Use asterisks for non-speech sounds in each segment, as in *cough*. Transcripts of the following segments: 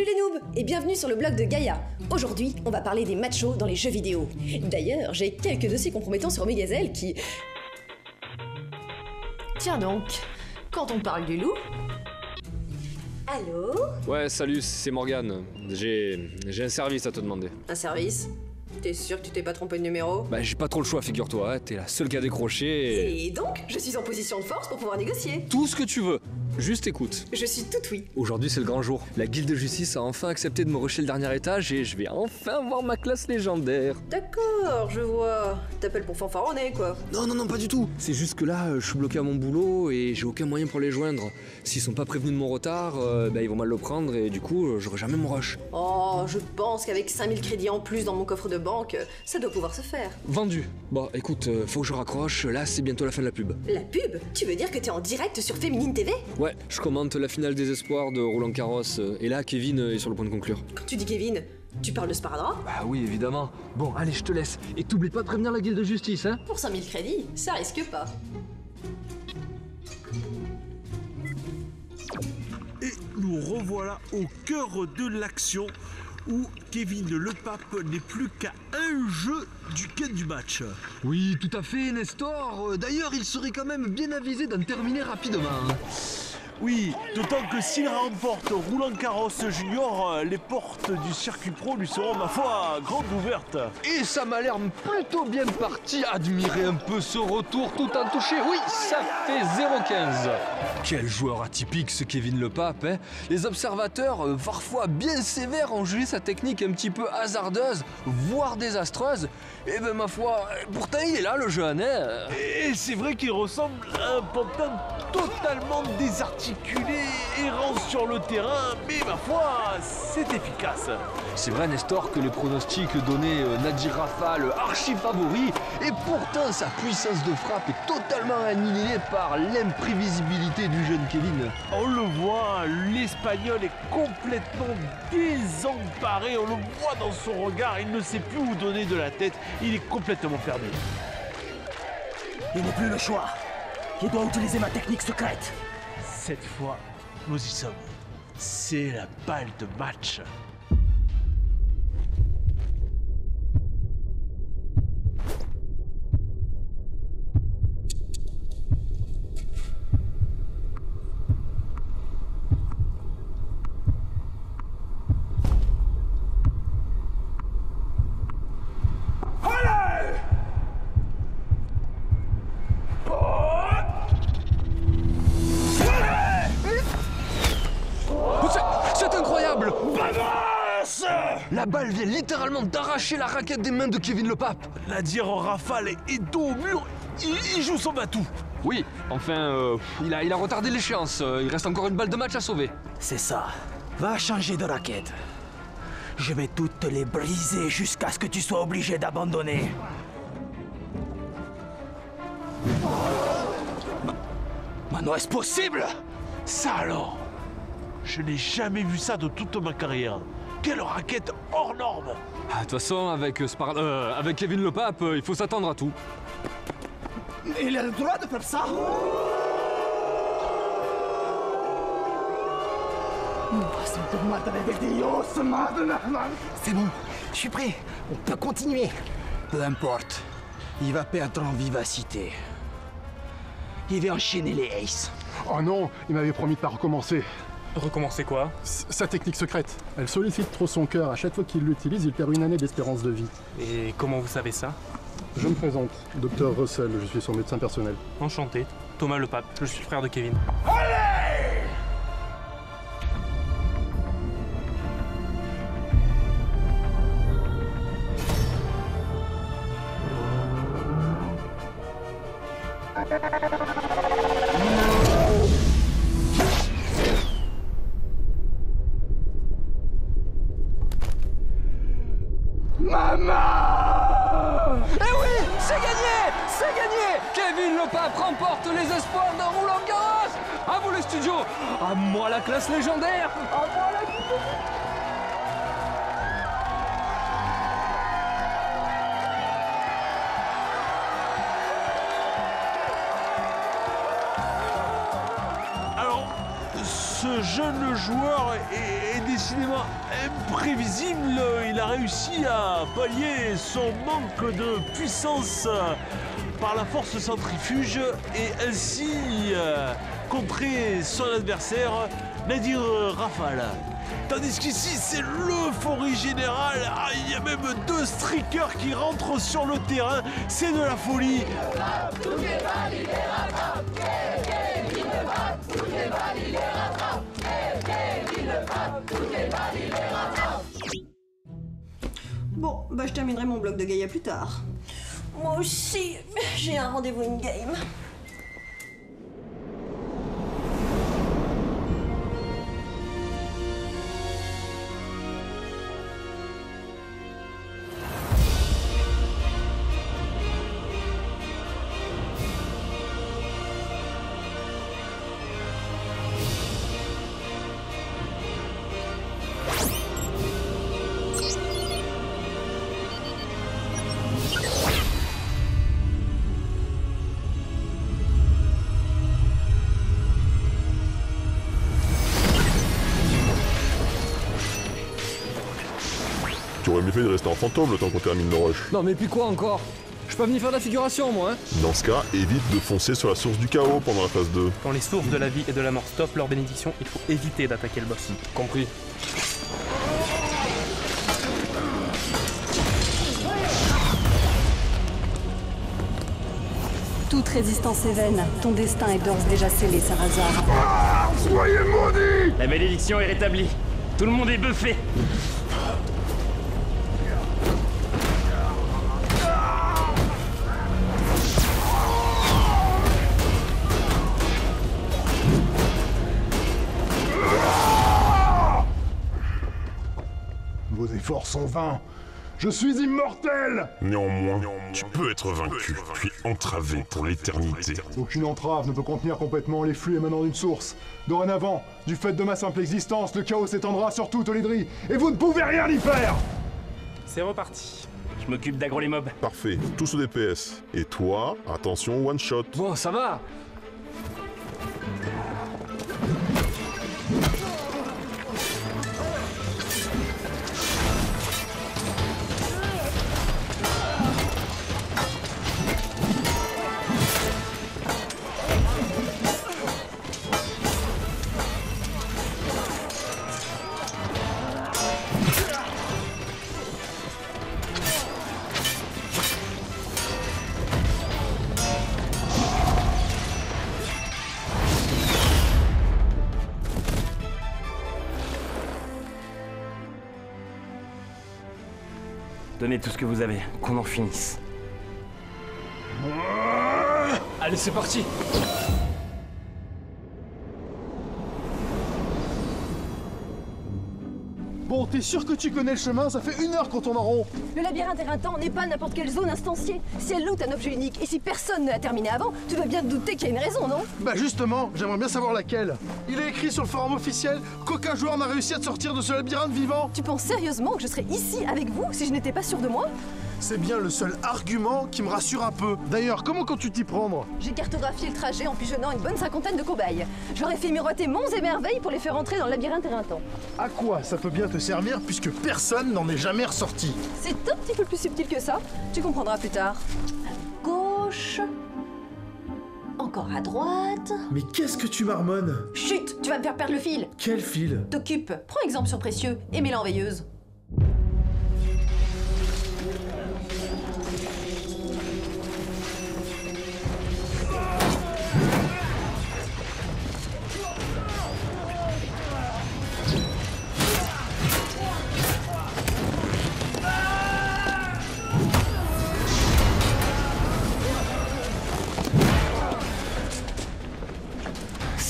Salut les noobs et bienvenue sur le blog de Gaïa. Aujourd'hui, on va parler des machos dans les jeux vidéo. D'ailleurs, j'ai quelques dossiers compromettants sur Megazelle qui... Tiens donc, quand on parle du loup... Allô? Ouais, salut, c'est Morgane. J'ai j'ai un service à te demander. Un service? T'es sûr que tu t'es pas trompé de numéro? Bah, j'ai pas trop le choix, figure-toi. hein, T'es la seule qui a décroché et... Et donc, je suis en position de force pour pouvoir négocier. Tout ce que tu veux. Juste écoute. Je suis tout oui. Aujourd'hui, c'est le grand jour. La guilde de justice a enfin accepté de me rusher le dernier étage et je vais enfin voir ma classe légendaire. D'accord, je vois. T'appelles pour fanfaronner, quoi. Non, non, non, pas du tout. C'est juste que là, euh, je suis bloqué à mon boulot et j'ai aucun moyen pour les joindre. S'ils sont pas prévenus de mon retard, euh, bah, ils vont mal le prendre et du coup, euh, j'aurai jamais mon rush. Oh, je pense qu'avec 5000 crédits en plus dans mon coffre de banque, ça doit pouvoir se faire. Vendu. Bon, écoute, euh, faut que je raccroche. Là, c'est bientôt la fin de la pub. La pub? Tu veux dire que t'es en direct sur Féminine TV Ouais, je commente la finale des espoirs de Roland Garros et là, Kevin est sur le point de conclure. Quand tu dis Kevin, tu parles de Sparadrap? Bah oui, évidemment. Bon, allez, je te laisse. Et t'oublies pas de prévenir la guilde de justice, hein? Pour 5000 crédits, ça risque pas. Et nous revoilà au cœur de l'action où Kevin Le Pape n'est plus qu'à un jeu du quai du match. Oui, tout à fait, Nestor. D'ailleurs, il serait quand même bien avisé d'en terminer rapidement. Oui, d'autant que s'il remporte Roland Garros Junior, euh, les portes du circuit pro lui seront, ma foi, grandes ouvertes. Et ça m'a l'air plutôt bien parti. Admirer un peu ce retour tout en touché. Oui, ça fait 0-15. Quel joueur atypique ce Kevin Le Pape. hein. Les observateurs, euh, parfois bien sévères, ont jugé sa technique un petit peu hasardeuse, voire désastreuse. Et ben ma foi, pourtant il est là le jeune. Hein. Et c'est vrai qu'il ressemble à un pantin totalement désarticulé, errant sur le terrain, mais ma foi, c'est efficace. C'est vrai, Nestor, que les pronostics donnaient euh, Nadir Rafale archi favori, et pourtant sa puissance de frappe est totalement annihilée par l'imprévisibilité du jeune Kevin. On le voit, l'Espagnol est complètement désemparé, on le voit dans son regard, il ne sait plus où donner de la tête, il est complètement perdu. Je n'ai plus le choix. Je dois utiliser ma technique secrète. Cette fois, nous y sommes. C'est la balle de match. Oh, La balle vient littéralement d'arracher la raquette des mains de Kevin Le Pape. Nadir en rafale est dos au mur, il, il joue son batou. Oui, enfin, euh, il, a, il a retardé l'échéance. Euh, Il reste encore une balle de match à sauver. C'est ça. Va changer de raquette. Je vais toutes les briser jusqu'à ce que tu sois obligé d'abandonner. Ma- Mano, est-ce possible? Ça alors Je n'ai jamais vu ça de toute ma carrière. Quelle raquette hors norme Ah, De toute façon, avec, euh, Spar- euh, avec Kevin Le Pape, euh, il faut s'attendre à tout. Il a le droit de faire ça C'est bon, je suis prêt. On peut continuer. Peu importe. Il va perdre en vivacité. Il va enchaîner les aces. Oh non, il m'avait promis de pas recommencer. Recommencer quoi Sa technique secrète. Elle sollicite trop son cœur. À chaque fois qu'il l'utilise, il perd une année d'espérance de vie. Et comment vous savez ça Je me présente, docteur Russell, je suis son médecin personnel. Enchanté. Thomas le pape, je suis le frère de Kevin. Manque de puissance par la force centrifuge et ainsi euh, contrer son adversaire, Nadir Rafale. Tandis qu'ici, c'est l'euphorie générale. Ah, il y a même deux streakers qui rentrent sur le terrain. C'est de la folie. Bon, bah je terminerai mon bloc de Gaïa plus tard. Moi aussi, j'ai un rendez-vous in-game. Rester en fantôme le temps qu'on termine le rush. Non mais puis quoi encore? Je suis pas venu faire de la figuration moi hein? Dans ce cas, évite de foncer sur la source du chaos pendant la phase 2. Quand les sources de la vie et de la mort stoppent leur bénédiction, il faut éviter d'attaquer le boss. Compris. Toute résistance est vaine. Ton destin est d'ores déjà scellé, Sarazar. La malédiction est rétablie. Tout le monde est buffé. Efforts sont vains. Je suis immortel Néanmoins, tu peux être vaincu, puis entravé pour l'éternité. Aucune entrave ne peut contenir complètement les flux émanant d'une source. Dorénavant, du fait de ma simple existence, le chaos s'étendra sur toute Olydrie, et vous ne pouvez rien y faire C'est reparti. Je m'occupe d'aggro les mobs. Parfait, tous au DPS. Et toi, attention one shot. Bon ça va tout ce que vous avez, qu'on en finisse. Allez c'est parti t'es sûr que tu connais le chemin? Ça fait une heure qu'on tourne en rond Le labyrinthe éreintant n'est pas n'importe quelle zone instanciée. Si elle loot un objet unique et si personne ne l'a terminé avant, tu dois bien te douter qu'il y a une raison, non? Bah justement, j'aimerais bien savoir laquelle. Il est écrit sur le forum officiel qu'aucun joueur n'a réussi à sortir de ce labyrinthe vivant. Tu penses sérieusement que je serais ici avec vous si je n'étais pas sûr de moi? C'est bien le seul argument qui me rassure un peu. D'ailleurs, comment comptes-tu t'y prendre? J'ai cartographié le trajet en pigeonnant une bonne cinquantaine de cobayes. J'aurais fait miroiter monts et merveilles pour les faire entrer dans le labyrinthe éreintant. À quoi ça peut bien te servir puisque personne n'en est jamais ressorti? C'est un petit peu plus subtil que ça. Tu comprendras plus tard. À gauche. Encore à droite. Mais qu'est-ce que tu marmonnes? Chut, tu vas me faire perdre le fil. Quel fil? T'occupe. Prends exemple sur Précieux et mets-la en veilleuse.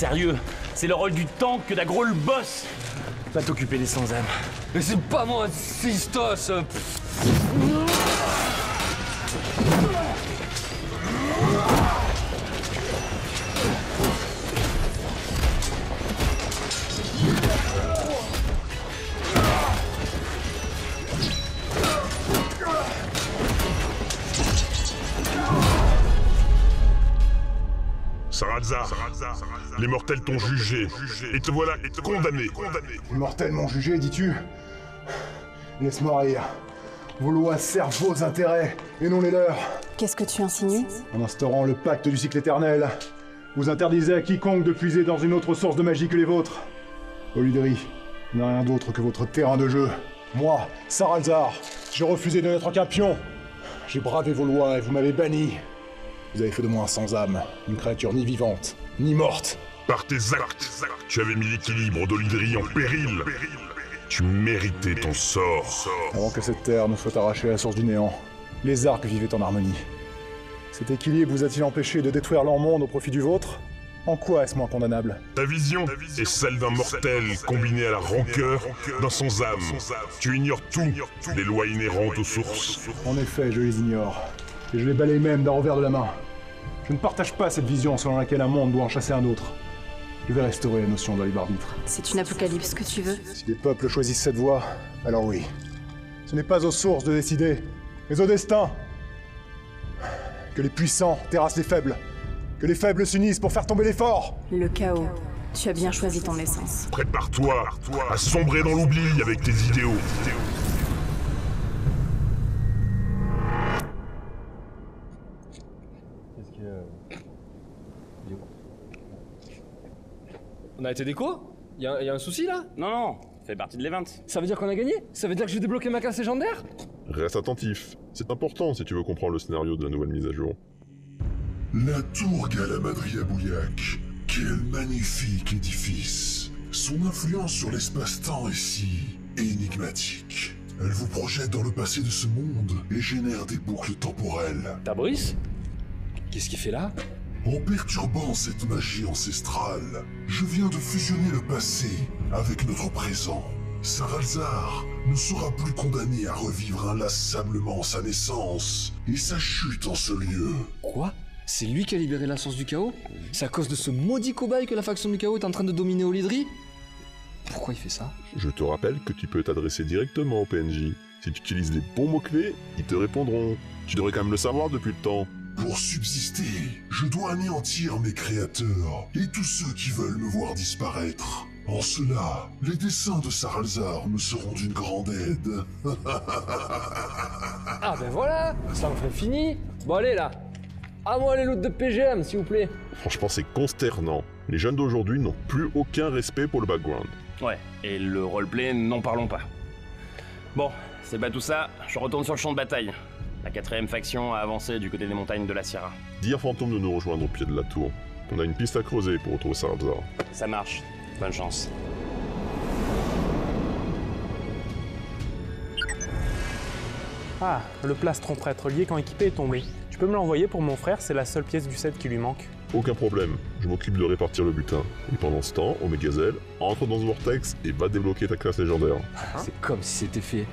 Sérieux, c'est le rôle du tank que d'aggro le boss. Va t'occuper des sans-âmes. Mais c'est pas moi, Sistos Sarrazar, les mortels t'ont jugé, et te voilà condamné. Les mortels m'ont jugé, dis-tu Laisse-moi rire. Vos lois servent vos intérêts, et non les leurs. Qu'est-ce que tu insinues En instaurant le pacte du cycle éternel, vous interdisez à quiconque de puiser dans une autre source de magie que les vôtres. Olydri n'a rien d'autre que votre terrain de jeu. Moi, Saralzar, j'ai refusé de n'être qu'un pion. J'ai bravé vos lois et vous m'avez banni. Vous avez fait de moi un sans-âme, une créature ni vivante, ni morte. Par tes actes, tu avais mis l'équilibre d'Olydri en péril. Tu méritais ton sort. Avant que cette terre ne soit arrachée à la source du néant, les arcs vivaient en harmonie. Cet équilibre vous a-t-il empêché de détruire leur monde au profit du vôtre? En quoi est-ce moins condamnable? Ta vision est celle d'un mortel combiné à la rancœur d'un sans-âme. Tu ignores tout, les lois inhérentes aux sources. En effet, je les ignore. Et je les balaye même d'un revers de la main. Je ne partage pas cette vision selon laquelle un monde doit en chasser un autre. Je vais restaurer la notion de libre arbitre. C'est une apocalypse que tu veux Si les peuples choisissent cette voie, alors oui. Ce n'est pas aux sources de décider, mais au destin. Que les puissants terrassent les faibles. Que les faibles s'unissent pour faire tomber les forts. Le chaos. Tu as bien choisi ton essence. Prépare-toi à sombrer dans l'oubli avec tes idéaux. On a été déco y a, y a un souci là Non, non, ça fait partie de l'event. Ça veut dire qu'on a gagné Ça veut dire que j'ai débloqué ma classe légendaire Reste attentif, c'est important si tu veux comprendre le scénario de la nouvelle mise à jour. La tour Galamadria Bouillac, quel magnifique édifice. Son influence sur l'espace-temps est si énigmatique. Elle vous projette dans le passé de ce monde et génère des boucles temporelles. T'as Brice Qu'est-ce qu'il fait là? En perturbant cette magie ancestrale, je viens de fusionner le passé avec notre présent. Saralzar ne sera plus condamné à revivre inlassablement sa naissance et sa chute en ce lieu. Quoi? C'est lui qui a libéré la source du chaos? C'est à cause de ce maudit cobaye que la faction du chaos est en train de dominer Olydri Pourquoi il fait ça? Je te rappelle que tu peux t'adresser directement au PNJ. Si tu utilises les bons mots-clés, ils te répondront. Tu devrais quand même le savoir depuis le temps. Pour subsister, je dois anéantir mes créateurs et tous ceux qui veulent me voir disparaître. En cela, les dessins de Saralzar me seront d'une grande aide. *laughs* Ah ben voilà Ça en fait fini Bon allez là À moi les loots de PGM s'il vous plaît Franchement, c'est consternant. Les jeunes d'aujourd'hui n'ont plus aucun respect pour le background. Ouais, et le roleplay, n'en parlons pas. Bon, c'est pas tout ça, je retourne sur le champ de bataille. La quatrième faction a avancé du côté des montagnes de la Sierra. Dis à Fantôme de nous rejoindre au pied de la tour. On a une piste à creuser pour retrouver Salazar. Ça marche, bonne chance. Ah, le plastron prêtre lié quand équipé est tombé. Tu peux me l'envoyer pour mon frère, c'est la seule pièce du set qui lui manque. Aucun problème, je m'occupe de répartir le butin. Et pendant ce temps, Omegazelle, entre dans ce vortex et va débloquer ta classe légendaire. C'est comme si c'était fait.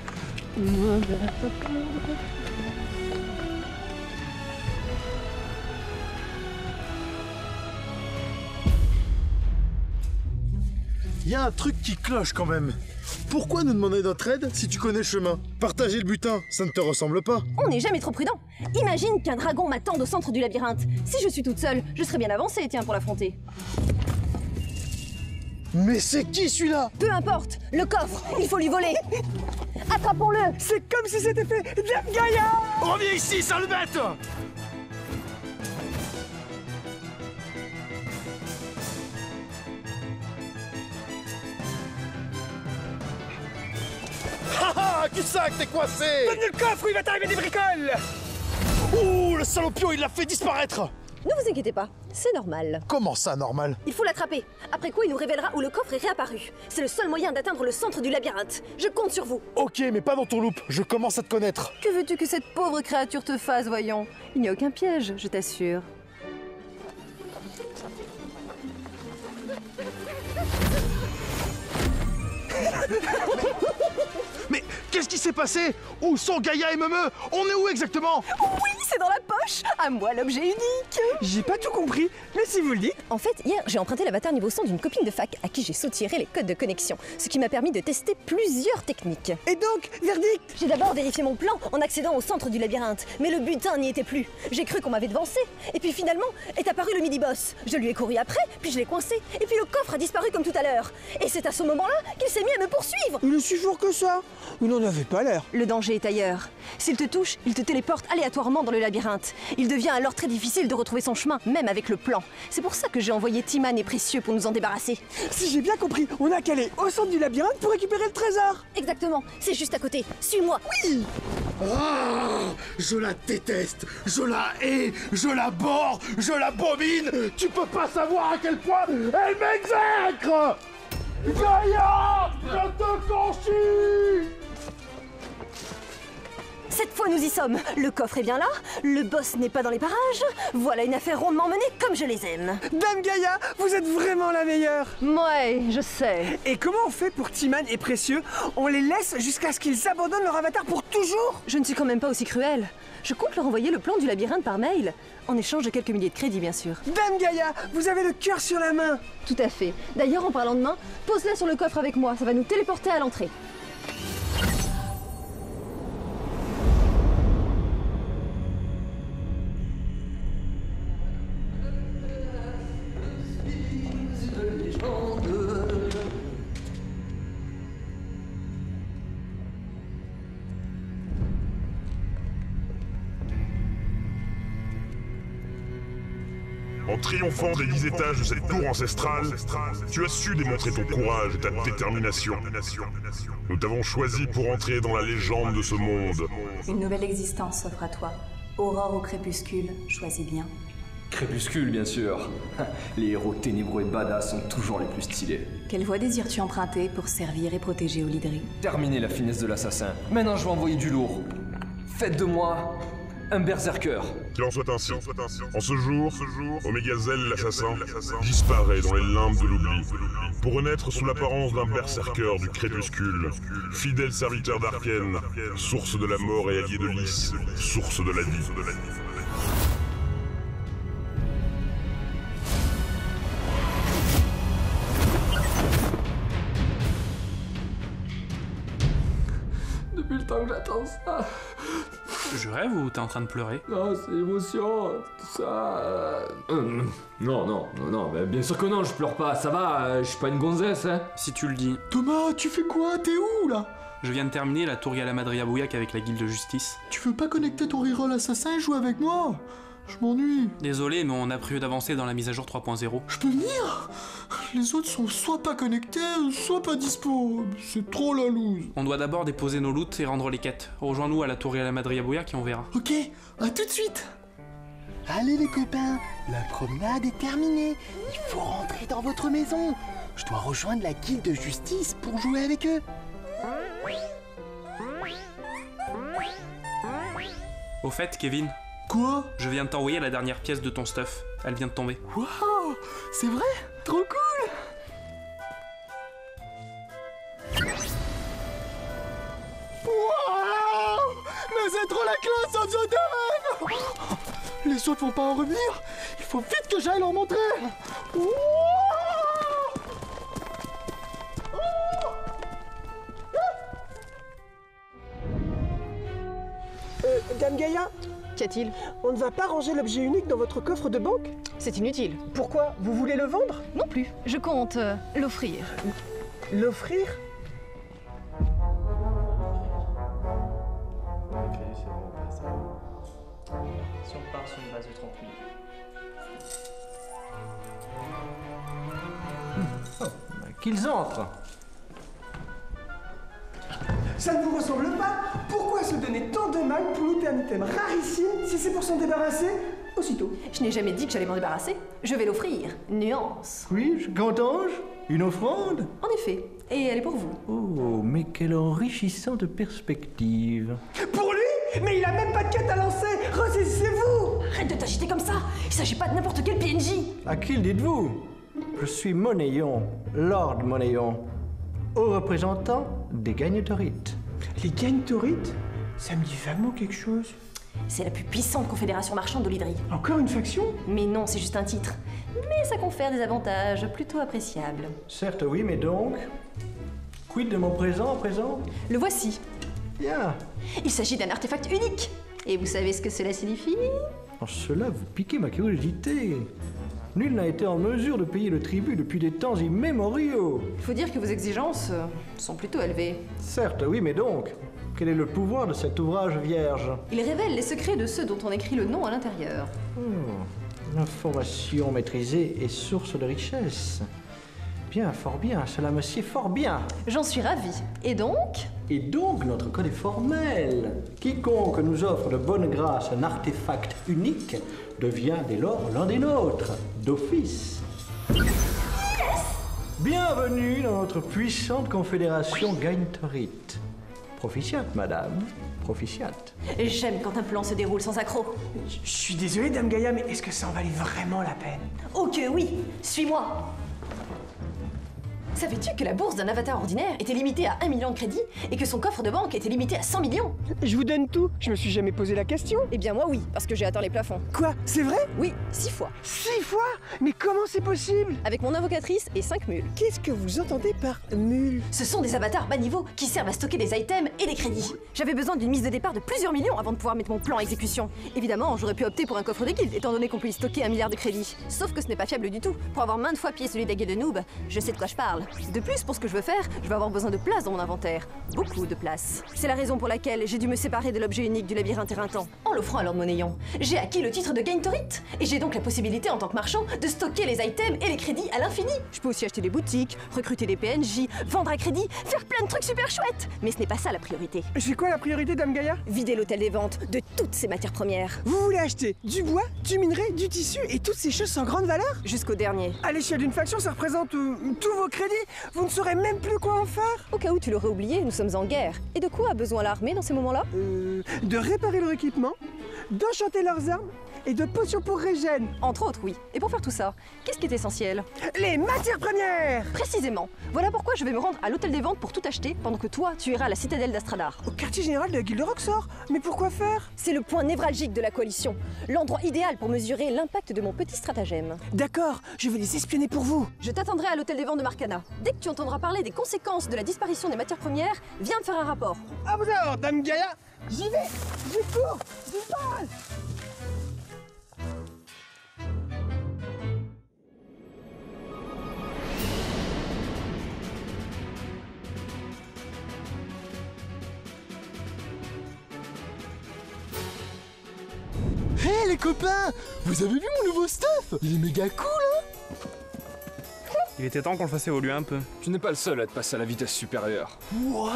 Il y a un truc qui cloche quand même. Pourquoi nous demander notre aide si tu connais le chemin? Partager le butin, ça ne te ressemble pas On n'est jamais trop prudent. Imagine qu'un dragon m'attende au centre du labyrinthe. Si je suis toute seule, je serais bien avancée, tiens, pour l'affronter. Mais c'est qui celui-là? Peu importe, le coffre, il faut lui voler. Attrapons-le. C'est comme si c'était fait Gaïa Reviens ici, sale bête Cul-sac, t'es coincé Donne le coffre, il va t'arriver des bricoles Ouh, le salopio, il l'a fait disparaître Ne vous inquiétez pas, c'est normal. Comment ça, normal? Il faut l'attraper. Après quoi, il nous révélera où le coffre est réapparu. C'est le seul moyen d'atteindre le centre du labyrinthe. Je compte sur vous. Ok, mais pas dans ton loop, je commence à te connaître. Que veux-tu que cette pauvre créature te fasse, voyons? Il n'y a aucun piège, je t'assure. *laughs* Qu'est-ce qui s'est passé? Où sont Gaïa et Memeux On est où exactement? Oui, c'est dans la poche À moi l'objet unique J'ai pas tout compris, mais si vous le dites. En fait, hier, j'ai emprunté l'avatar niveau 100 d'une copine de fac à qui j'ai sautiré les codes de connexion, ce qui m'a permis de tester plusieurs techniques. Et donc, verdict? J'ai d'abord vérifié mon plan en accédant au centre du labyrinthe, mais le butin n'y était plus. J'ai cru qu'on m'avait devancé, et puis finalement est apparu le midi-boss. Je lui ai couru après, puis je l'ai coincé, et puis le coffre a disparu comme tout à l'heure. Et c'est à ce moment-là qu'il s'est mis à me poursuivre. Il est si fort que ça n'en avait pas l'air. Le danger est ailleurs. S'il te touche, il te téléporte aléatoirement dans le labyrinthe. Il devient alors très difficile de retrouver son chemin, même avec le plan. C'est pour ça que j'ai envoyé Timan et Précieux pour nous en débarrasser. Si j'ai bien compris, on a qu'à aller au centre du labyrinthe pour récupérer le trésor Exactement, c'est juste à côté. Suis-moi. Oui Ah, Je la déteste, je la hais, je la bore, je l'abomine Tu peux pas savoir à quel point elle m'exècre Gaïa Je te conchis Cette fois, nous y sommes. Le coffre est bien là, le boss n'est pas dans les parages. Voilà une affaire rondement menée comme je les aime. Dame Gaïa, vous êtes vraiment la meilleure Ouais, je sais. Et comment on fait pour Timan et Précieux On les laisse jusqu'à ce qu'ils abandonnent leur avatar pour toujours? Je ne suis quand même pas aussi cruelle. Je compte leur envoyer le plan du labyrinthe par mail, en échange de quelques milliers de crédits, bien sûr. Dame Gaïa, vous avez le cœur sur la main Tout à fait. D'ailleurs, en parlant de main, pose-la sur le coffre avec moi, ça va nous téléporter à l'entrée. En triomphant des dix étages de cette tour ancestrale, tu as su démontrer ton courage et ta détermination. Nous t'avons choisi pour entrer dans la légende de ce monde. Une nouvelle existence s'offre à toi. Aurore au crépuscule, choisis bien. Crépuscule, bien sûr. *laughs* Les héros ténébreux et badass sont toujours les plus stylés. Quelle voie désires-tu emprunter pour servir et protéger Olydri Terminez la finesse de l'assassin. Maintenant, je vais envoyer du lourd. Faites de moi un berserker. Qu'il en soit ainsi. En ce jour, Omegazel l'assassin disparaît dans les limbes de l'oubli, pour renaître sous l'apparence d'un berserker du crépuscule, fidèle serviteur d'Arken, source de la mort et allié de Lys, source de la vie. Je rêve ou t'es en train de pleurer? Non, c'est l'émotion, tout ça. euh. Non, non, non, non, bien sûr que non, je pleure pas, ça va, euh, je suis pas une gonzesse, hein. Si tu le dis. Thomas, tu fais quoi? T'es où là? Je viens de terminer la tour Galamadria Bouillac avec la guilde de justice. Tu veux pas connecter ton reroll assassin? Et jouer avec moi Je m'ennuie. Désolé, mais on a prévu d'avancer dans la mise à jour 3.0. Je peux venir? Les autres sont soit pas connectés, soit pas dispo. C'est trop la loose. On doit d'abord déposer nos loots et rendre les quêtes. Rejoins-nous à la tour Galamadria Bouillac et on verra. Ok, à tout de suite Allez les copains, la promenade est terminée. Il faut rentrer dans votre maison. Je dois rejoindre la guilde de justice pour jouer avec eux. Au fait, Kevin. Quoi Je viens de t'envoyer la dernière pièce de ton stuff. Elle vient de tomber. Waouh C'est vrai Trop cool Waouh Mais c'est trop la classe en zone de rêve Les autres vont pas en revenir Il faut vite que j'aille leur montrer Wouah Euh, Dame Gaïa Qu'y a-t-il? On ne va pas ranger l'objet unique dans votre coffre de banque? C'est inutile. Pourquoi? Vous voulez le vendre? Non plus. Je compte euh, l'offrir. L'offrir? Si on part sur une base de 30 000. Qu'ils entrent Ça ne vous ressemble pas Pourquoi se donner tant de mal pour un item rarissime si c'est pour s'en débarrasser aussitôt? Je n'ai jamais dit que j'allais m'en débarrasser. Je vais l'offrir. Nuance. Oui, je qu'entends-je Une offrande En effet. Et elle est pour vous. Oh, mais quelle enrichissante perspective. Pour lui Mais il a même pas de quête à lancer Ressaisissez-vous Arrête de t'agiter comme ça Il s'agit pas de n'importe quel PNJ À qui le dites-vous? Je suis Monéon, Lord Monéon, haut représentant des Gagnotorites. Les Gaintorites Ça me dit vaguement quelque chose. C'est la plus puissante confédération marchande d'Olydrie. Encore une faction? Mais non, c'est juste un titre. Mais ça confère des avantages plutôt appréciables. Certes, oui, mais donc. Quid de mon présent à présent? Le voici. Bien. Il s'agit d'un artefact unique. Et vous savez ce que cela signifie? En cela, vous piquez ma curiosité. Nul n'a été en mesure de payer le tribut depuis des temps immémoriaux. Il faut dire que vos exigences euh, sont plutôt élevées. Certes, oui, mais donc, quel est le pouvoir de cet ouvrage vierge? Il révèle les secrets de ceux dont on écrit le nom à l'intérieur. Hmm, L'information maîtrisée est source de richesse. Bien, fort bien, cela me sied fort bien. J'en suis ravie. Et donc? Et donc, notre code est formel. Quiconque nous offre de bonne grâce un artefact unique devient dès lors l'un des nôtres, d'office. Bienvenue dans notre puissante confédération Gaintorite. Proficiate, madame, proficiate. J'aime quand un plan se déroule sans accroc. Je suis désolé, Dame Gaïa, mais est-ce que ça en valait vraiment la peine? Oh que oui Suis-moi Savais-tu que la bourse d'un avatar ordinaire était limitée à 1 million de crédits et que son coffre de banque était limité à 100 millions? Je vous donne tout, je me suis jamais posé la question. Eh bien moi oui, parce que j'ai atteint les plafonds. Quoi? C'est vrai? Oui, 6 fois. Six fois? Mais comment c'est possible? Avec mon invocatrice et 5 mules. Qu'est-ce que vous entendez par mule Ce sont des avatars bas niveau qui servent à stocker des items et des crédits. J'avais besoin d'une mise de départ de plusieurs millions avant de pouvoir mettre mon plan en exécution. Évidemment, j'aurais pu opter pour un coffre de guilde, étant donné qu'on peut y stocker un milliard de crédits. Sauf que ce n'est pas fiable du tout. Pour avoir maintes fois pillé celui des de noob, je sais de quoi je parle. De plus, pour ce que je veux faire, je vais avoir besoin de place dans mon inventaire. Beaucoup de place. C'est la raison pour laquelle j'ai dû me séparer de l'objet unique du labyrinthe éreintant. En l'offrant à Lord Monéon, j'ai acquis le titre de Gaintorite. Et j'ai donc la possibilité, en tant que marchand, de stocker les items et les crédits à l'infini. Je peux aussi acheter des boutiques, recruter des PNJ, vendre à crédit, faire plein de trucs super chouettes. Mais ce n'est pas ça la priorité. C'est quoi la priorité, Dame Gaïa? Vider l'hôtel des ventes de toutes ces matières premières. Vous voulez acheter du bois, du minerai, du tissu et toutes ces choses sans grande valeur? Jusqu'au dernier. À l'échelle d'une faction, ça représente euh, tous vos crédits. Vous ne saurez même plus quoi en faire. Au cas où tu l'aurais oublié, nous sommes en guerre. Et de quoi a besoin l'armée dans ces moments-là? Euh, de réparer leur équipement, d'enchanter leurs armes et de potions pour régène. Entre autres, oui. Et pour faire tout ça, qu'est-ce qui est essentiel? Les matières premières Précisément. Voilà pourquoi je vais me rendre à l'hôtel des ventes pour tout acheter, pendant que toi, tu iras à la citadelle d'Astradar. Au quartier général de la guilde Roxor? Mais pourquoi faire? C'est le point névralgique de la coalition. L'endroit idéal pour mesurer l'impact de mon petit stratagème. D'accord, je vais les espionner pour vous. Je t'attendrai à l'hôtel des ventes de Marcana. Dès que tu entendras parler des conséquences de la disparition des matières premières, viens me faire un rapport. À vous alors, Dame Gaïa J'y vais J'y cours J'y passe Hé les copains Vous avez vu mon nouveau stuff? Il est méga cool hein? Il était temps qu'on le fasse évoluer un peu. Tu n'es pas le seul à être passé à la vitesse supérieure. Waouh!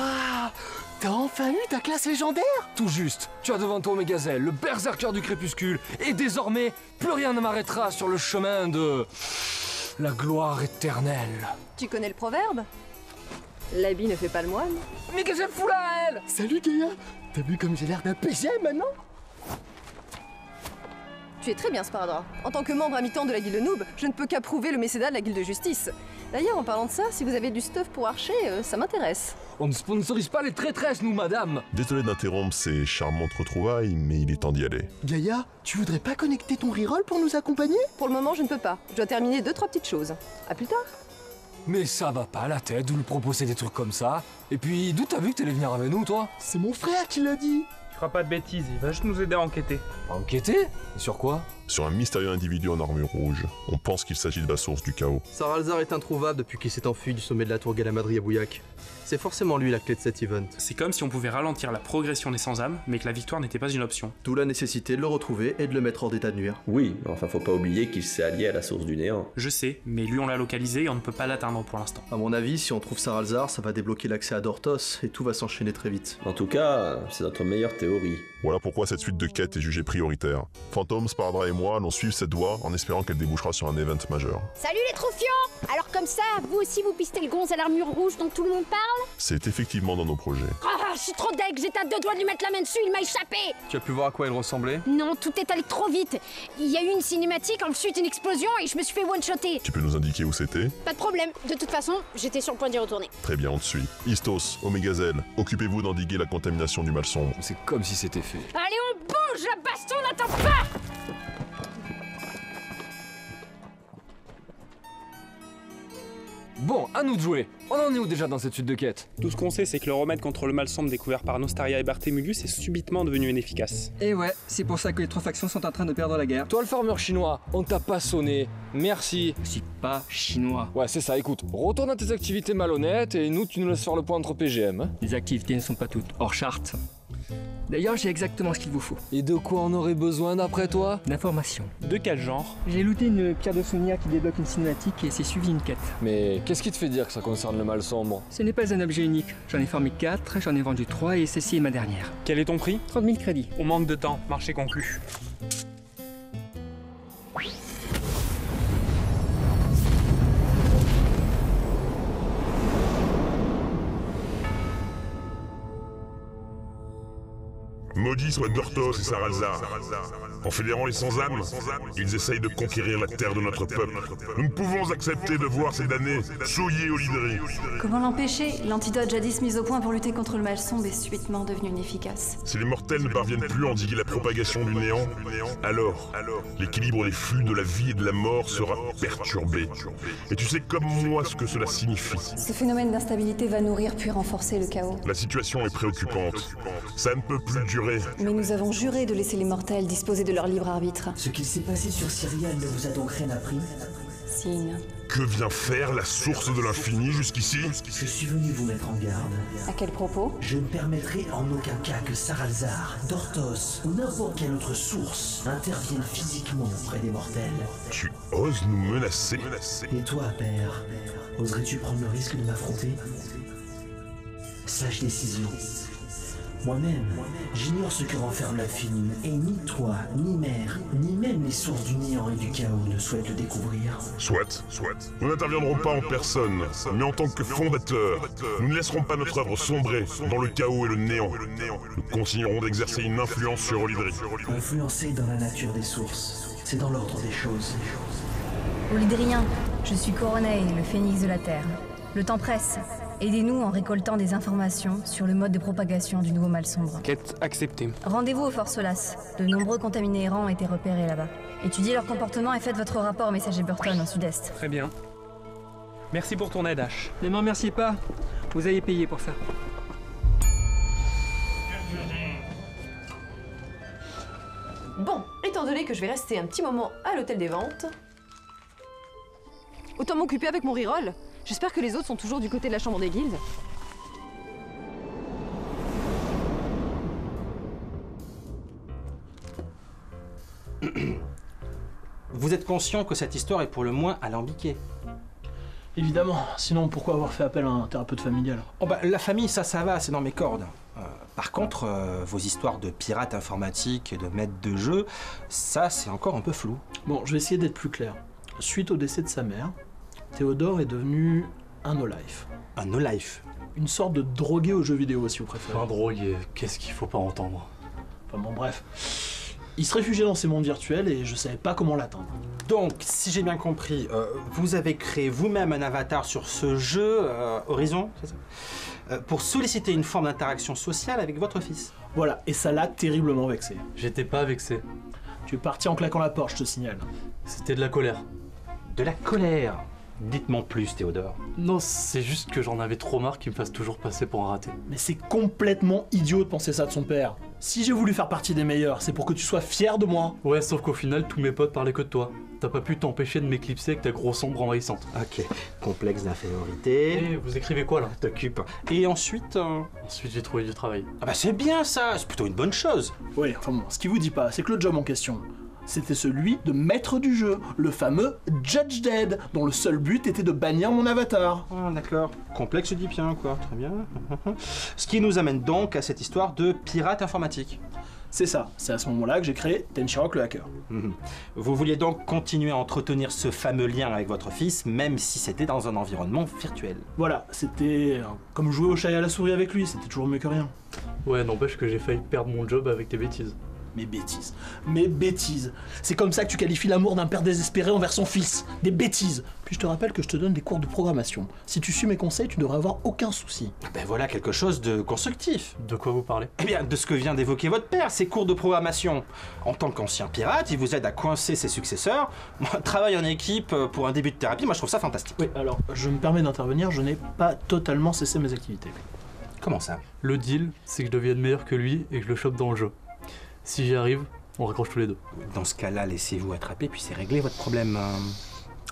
T'as enfin eu ta classe légendaire? Tout juste, tu as devant toi Mégazelle, le berserker du crépuscule, et désormais, plus rien ne m'arrêtera sur le chemin de... la gloire éternelle. Tu connais le proverbe? L'habit ne fait pas le moine. Mégazelle fout là, elle! Salut Gaïa. T'as vu comme j'ai l'air d'un PG maintenant? Tu es très bien, Spardra. En tant que membre à mi-temps de la guilde noob, je ne peux qu'approuver le mécédat de la guilde de justice. D'ailleurs, en parlant de ça, si vous avez du stuff pour archer, euh, ça m'intéresse. On ne sponsorise pas les traîtresses, nous, madame Désolé d'interrompre ces charmantes retrouvailles, mais il est temps d'y aller. Gaïa, tu voudrais pas connecter ton reroll pour nous accompagner? Pour le moment, je ne peux pas. Je dois terminer deux, trois petites choses. À plus tard. Mais ça va pas la tête de lui proposer des trucs comme ça. Et puis, d'où t'as vu que t'allais venir avec nous, toi? C'est mon frère qui l'a dit fera pas de bêtises, il va juste nous aider à enquêter. Enquêter? Sur quoi? Sur un mystérieux individu en armure rouge. On pense qu'il s'agit de la source du chaos. Saralzar est introuvable depuis qu'il s'est enfui du sommet de la tour Galamadri à Bouillac. C'est forcément lui la clé de cet event. C'est comme si on pouvait ralentir la progression des sans-âmes, mais que la victoire n'était pas une option. D'où la nécessité de le retrouver et de le mettre hors d'état de nuire. Oui, mais enfin faut pas oublier qu'il s'est allié à la source du néant. Je sais, mais lui on l'a localisé et on ne peut pas l'atteindre pour l'instant. À mon avis, si on trouve Saralzar, ça va débloquer l'accès à Dortos et tout va s'enchaîner très vite. En tout cas, c'est notre meilleure théorie. Voilà pourquoi cette suite de quêtes est jugée prioritaire. Spardra et moi allons suivre cette voie en espérant qu'elle débouchera sur un event majeur. Salut les troufions Alors comme ça, vous aussi vous pistez le gonze à l'armure rouge dont tout le monde parle? C'est effectivement dans nos projets. Ah je suis trop deg, j'étais à deux doigts de lui mettre la main dessus, il m'a échappé Tu as pu voir à quoi il ressemblait? Non, tout est allé trop vite. Il y a eu une cinématique, ensuite une explosion et je me suis fait one-shotter. Tu peux nous indiquer où c'était? Pas de problème, de toute façon, j'étais sur le point d'y retourner. Très bien, on te suit. Istos, Omégazelle, occupez-vous d'endiguer la contamination du mal sombre. C'est comme si c'était fait. Allez, on bouge, la baston n'attend pas Bon, à nous de jouer. On en est où déjà dans cette suite de quêtes? Tout ce qu'on sait, c'est que le remède contre le mal sombre découvert par Nostaria et Barthélemy est subitement devenu inefficace. Et ouais, c'est pour ça que les trois factions sont en train de perdre la guerre. Toi le farmer chinois, on t'a pas sonné. Merci. Je suis pas chinois. Ouais, c'est ça, écoute, retourne à tes activités malhonnêtes et nous tu nous laisses faire le point entre PGM. hein. Les activités ne sont pas toutes hors charte. D'ailleurs, j'ai exactement ce qu'il vous faut. Et de quoi on aurait besoin d'après toi? D'informations. De quel genre? J'ai looté une pierre de souvenir qui débloque une cinématique et c'est suivi une quête. Mais qu'est-ce qui te fait dire que ça concerne le mal sombre? Ce n'est pas un objet unique. J'en ai formé 4, j'en ai vendu 3 et ceci est ma dernière. Quel est ton prix? 30 000 crédits. On manque de temps, marché conclu. Maudits soient Dortos et Saralzar. En fédérant les sans-âmes, ils essayent de conquérir la terre de notre peuple. Nous ne pouvons accepter de voir ces damnés souiller Olydri. Comment l'empêcher? L'antidote jadis mis au point pour lutter contre le mal sombre est subitement devenu inefficace. Si les mortels ne parviennent plus à endiguer la propagation du néant, alors l'équilibre des flux de la vie et de la mort sera perturbé. Et tu sais comme moi ce que cela signifie. Ce phénomène d'instabilité va nourrir puis renforcer le chaos. La situation est préoccupante. Ça ne peut plus durer. Mais nous avons juré de laisser les mortels disposer de leur libre arbitre. Ce qu'il s'est passé sur Cyrielle ne vous a donc rien appris Signe. Que vient faire la source de l'infini jusqu'ici Je suis venu vous mettre en garde. À quel propos Je ne permettrai en aucun cas que Saralzar, Dortos ou n'importe quelle autre source intervienne physiquement auprès des mortels. Tu oses nous menacer Et toi, père, oserais-tu prendre le risque de m'affronter? Sage décision. Moi-même, j'ignore ce que renferme la fine, et ni toi, ni mère, ni même les sources du néant et du chaos ne souhaitent le découvrir. Soit, soit. Nous n'interviendrons pas en personne, mais en tant que fondateurs, nous ne laisserons pas notre œuvre sombrer dans le chaos et le néant. Nous continuerons d'exercer une influence sur Olydri. Influencé dans la nature des sources, c'est dans l'ordre des choses. Olydrien, je suis Coronet, le phénix de la Terre. Le temps presse. Aidez-nous en récoltant des informations sur le mode de propagation du nouveau mal sombre. Quête acceptée. Rendez-vous au Fort Solas. De nombreux contaminés errants ont été repérés là-bas. Étudiez leur comportement et faites votre rapport au messager Burton au sud-est. Très bien. Merci pour ton aide, Ash. Ne m'en remerciez pas. Vous avez payé pour ça. Bon, étant donné que je vais rester un petit moment à l'hôtel des ventes, autant m'occuper avec mon reroll. J'espère que les autres sont toujours du côté de la chambre des guildes. *clears throat* Vous êtes conscient que cette histoire est pour le moins alambiquée Évidemment, sinon pourquoi avoir fait appel à un thérapeute familial? Oh bah, la famille, ça, ça va, c'est dans mes cordes. Euh, par contre, euh, vos histoires de pirates informatiques et de maîtres de jeu, ça, c'est encore un peu flou. Bon, je vais essayer d'être plus clair. Suite au décès de sa mère, Théodore est devenu un no-life. Un no-life Une sorte de drogué aux jeux vidéo, si vous préférez. Un drogué, qu'est-ce qu'il faut pas entendre Enfin bon, bref. Il se réfugiait dans ces mondes virtuels et je savais pas comment l'atteindre. Donc, si j'ai bien compris, euh, vous avez créé vous-même un avatar sur ce jeu, euh, Horizon, c'est ça Euh, Pour solliciter une forme d'interaction sociale avec votre fils. Voilà, et ça l'a terriblement vexé. J'étais pas vexé. Tu es parti en claquant la porte, je te signale. C'était de la colère. De la colère Dites-moi plus, Théodore. Non, c'est juste que j'en avais trop marre qu'il me fasse toujours passer pour un raté. Mais c'est complètement idiot de penser ça de son père. Si j'ai voulu faire partie des meilleurs, c'est pour que tu sois fier de moi. Ouais, sauf qu'au final, tous mes potes parlaient que de toi. T'as pas pu t'empêcher de m'éclipser avec ta grosse ombre envahissante. Ok, complexe d'infériorité. Et vous écrivez quoi là? T'occupe. Et ensuite. euh, Ensuite, j'ai trouvé du travail. Ah bah c'est bien ça, c'est plutôt une bonne chose. Oui, enfin bon, ce qu'il vous dit pas, c'est que le job en question, c'était celui de maître du jeu, le fameux Judge Dead, dont le seul but était de bannir mon avatar. Ah, d'accord. Complexe oedipien, quoi. Très bien. *laughs* Ce qui nous amène donc à cette histoire de pirate informatique. C'est ça, c'est à ce moment-là que j'ai créé Tenchirok le hacker. Mhm. Vous vouliez donc continuer à entretenir ce fameux lien avec votre fils, même si c'était dans un environnement virtuel. Voilà, c'était euh, comme jouer au chat et à la souris avec lui, c'était toujours mieux que rien. Ouais, n'empêche que j'ai failli perdre mon job avec tes bêtises. Mes bêtises. Mes bêtises. C'est comme ça que tu qualifies l'amour d'un père désespéré envers son fils. Des bêtises. Puis je te rappelle que je te donne des cours de programmation. Si tu suis mes conseils, tu devrais avoir aucun souci. Ben voilà quelque chose de constructif. De quoi vous parlez? Eh bien, de ce que vient d'évoquer votre père, ses cours de programmation. En tant qu'ancien pirate, il vous aide à coincer ses successeurs. Moi, travail en équipe euh, pour un début de thérapie, moi je trouve ça fantastique. Oui, alors, je me permets d'intervenir, je n'ai pas totalement cessé mes activités. Comment ça? Le deal, c'est que je devienne meilleur que lui et que je le chope dans le jeu. Si j'y arrive, on raccroche tous les deux. Dans ce cas-là, laissez-vous attraper, puis c'est réglé votre problème. euh.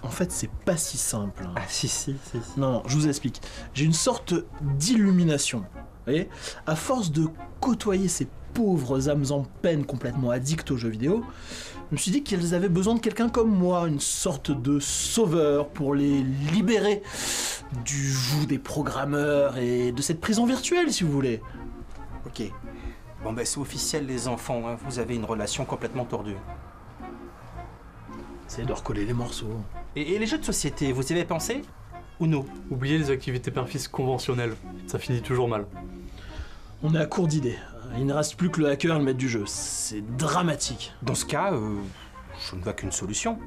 En fait, c'est pas si simple. hein. Ah si, si, si. si. Non, non, je vous explique. J'ai une sorte d'illumination. Vous voyez À force de côtoyer ces pauvres âmes en peine complètement addictes aux jeux vidéo, je me suis dit qu'elles avaient besoin de quelqu'un comme moi, une sorte de sauveur pour les libérer du joug des programmeurs et de cette prison virtuelle, si vous voulez. Ok. Bon ben c'est officiel les enfants, hein, vous avez une relation complètement tordue. C'est de recoller les morceaux. Et, et les jeux de société, vous y avez pensé? Ou non? Oubliez les activités père-fils conventionnelles, ça finit toujours mal. On est à court d'idées. Il ne reste plus que le hacker et le maître du jeu. C'est dramatique. Dans ce cas, euh, je ne vois qu'une solution.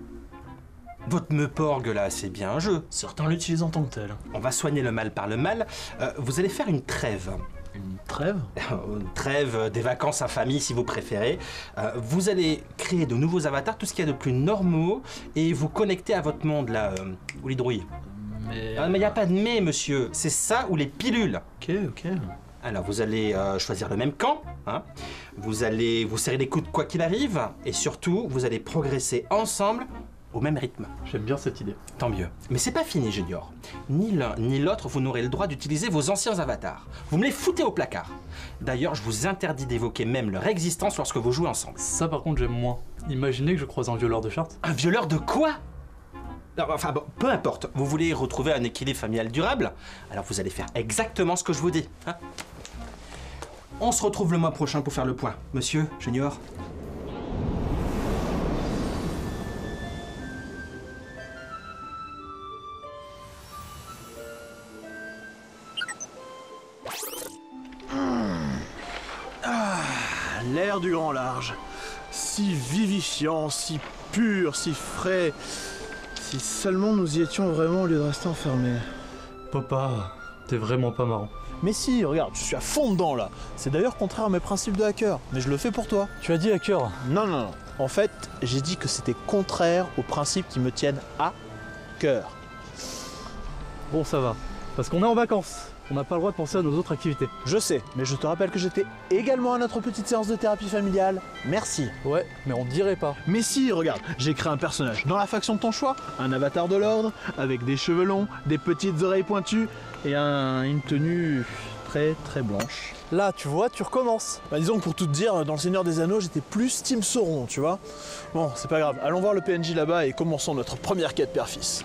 Votre Meuporg là, c'est bien un jeu. Certains l'utilisent en tant que tel. On va soigner le mal par le mal. Euh, vous allez faire une trêve. Une trêve *laughs* Une trêve, euh, des vacances à famille si vous préférez. Euh, vous allez créer de nouveaux avatars, tout ce qu'il y a de plus normaux, et vous connecter à votre monde là, euh, ou. Mais. Ah, mais il n'y a pas de mais, monsieur. C'est ça ou les pilules. Ok, ok. Alors, vous allez euh, choisir le même camp. hein. Vous allez vous serrer les coudes quoi qu'il arrive. Et surtout, vous allez progresser ensemble au même rythme. J'aime bien cette idée. Tant mieux. Mais c'est pas fini, Junior. Ni l'un ni l'autre, vous n'aurez le droit d'utiliser vos anciens avatars. Vous me les foutez au placard. D'ailleurs, je vous interdis d'évoquer même leur existence lorsque vous jouez ensemble. Ça par contre j'aime moins. Imaginez que je croise un violeur de chartes. Un violeur de quoi? Enfin bon, peu importe. Vous voulez retrouver un équilibre familial durable? Alors vous allez faire exactement ce que je vous dis. hein. On se retrouve le mois prochain pour faire le point. Monsieur, Junior? L'air du grand large. Si vivifiant, si pur, si frais. Si seulement nous y étions vraiment au lieu de rester enfermés. Papa, t'es vraiment pas marrant. Mais si, regarde, je suis à fond dedans là. C'est d'ailleurs contraire à mes principes de hacker, mais je le fais pour toi. Tu as dit hacker Non, non, non. En fait, j'ai dit que c'était contraire aux principes qui me tiennent à cœur. Bon ça va. Parce qu'on est en vacances. On n'a pas le droit de penser à nos autres activités. Je sais, mais je te rappelle que j'étais également à notre petite séance de thérapie familiale. Merci. Ouais, mais on dirait pas. Mais si, regarde, j'ai créé un personnage dans la faction de ton choix, un avatar de l'ordre, avec des cheveux longs, des petites oreilles pointues et un- une tenue très très blanche. Là, tu vois, tu recommences. Bah disons que pour tout te dire, dans le Seigneur des Anneaux, j'étais plus Team Sauron, tu vois. Bon, c'est pas grave, allons voir le PNJ là-bas et commençons notre première quête père-fils.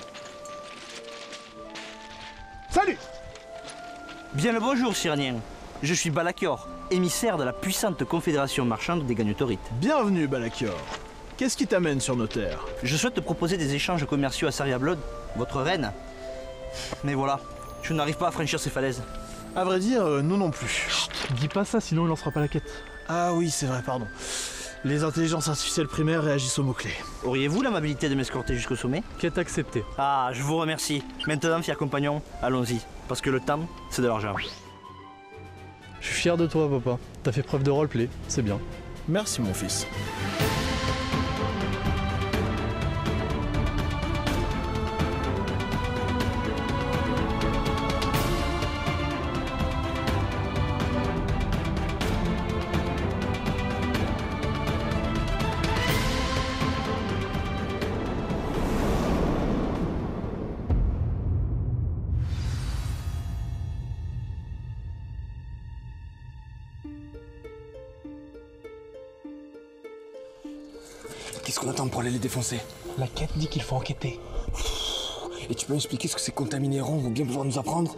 Salut Bien le bonjour, Cyrnien. Je suis Balakior, émissaire de la puissante confédération marchande des Gagnotorites. Bienvenue, Balakior. Qu'est-ce qui t'amène sur nos terres? Je souhaite te proposer des échanges commerciaux à Saria Blood, votre reine. Mais voilà, je n'arrive pas à franchir ces falaises. À vrai dire, euh, nous non plus. Dis pas ça, sinon il lancera pas la quête. Ah oui, c'est vrai, pardon. Les intelligences artificielles primaires réagissent aux mots-clés. Auriez-vous l'amabilité de m'escorter jusqu'au sommet? Quête acceptée. Ah, je vous remercie. Maintenant, fier compagnon, allons-y. Parce que le temps, c'est de l'argent. Je suis fier de toi, papa. T'as fait preuve de roleplay, c'est bien. Merci, mon fils. Défoncer La quête dit qu'il faut enquêter. Et tu peux m'expliquer ce que ces contaminérants vont bien pouvoir nous apprendre?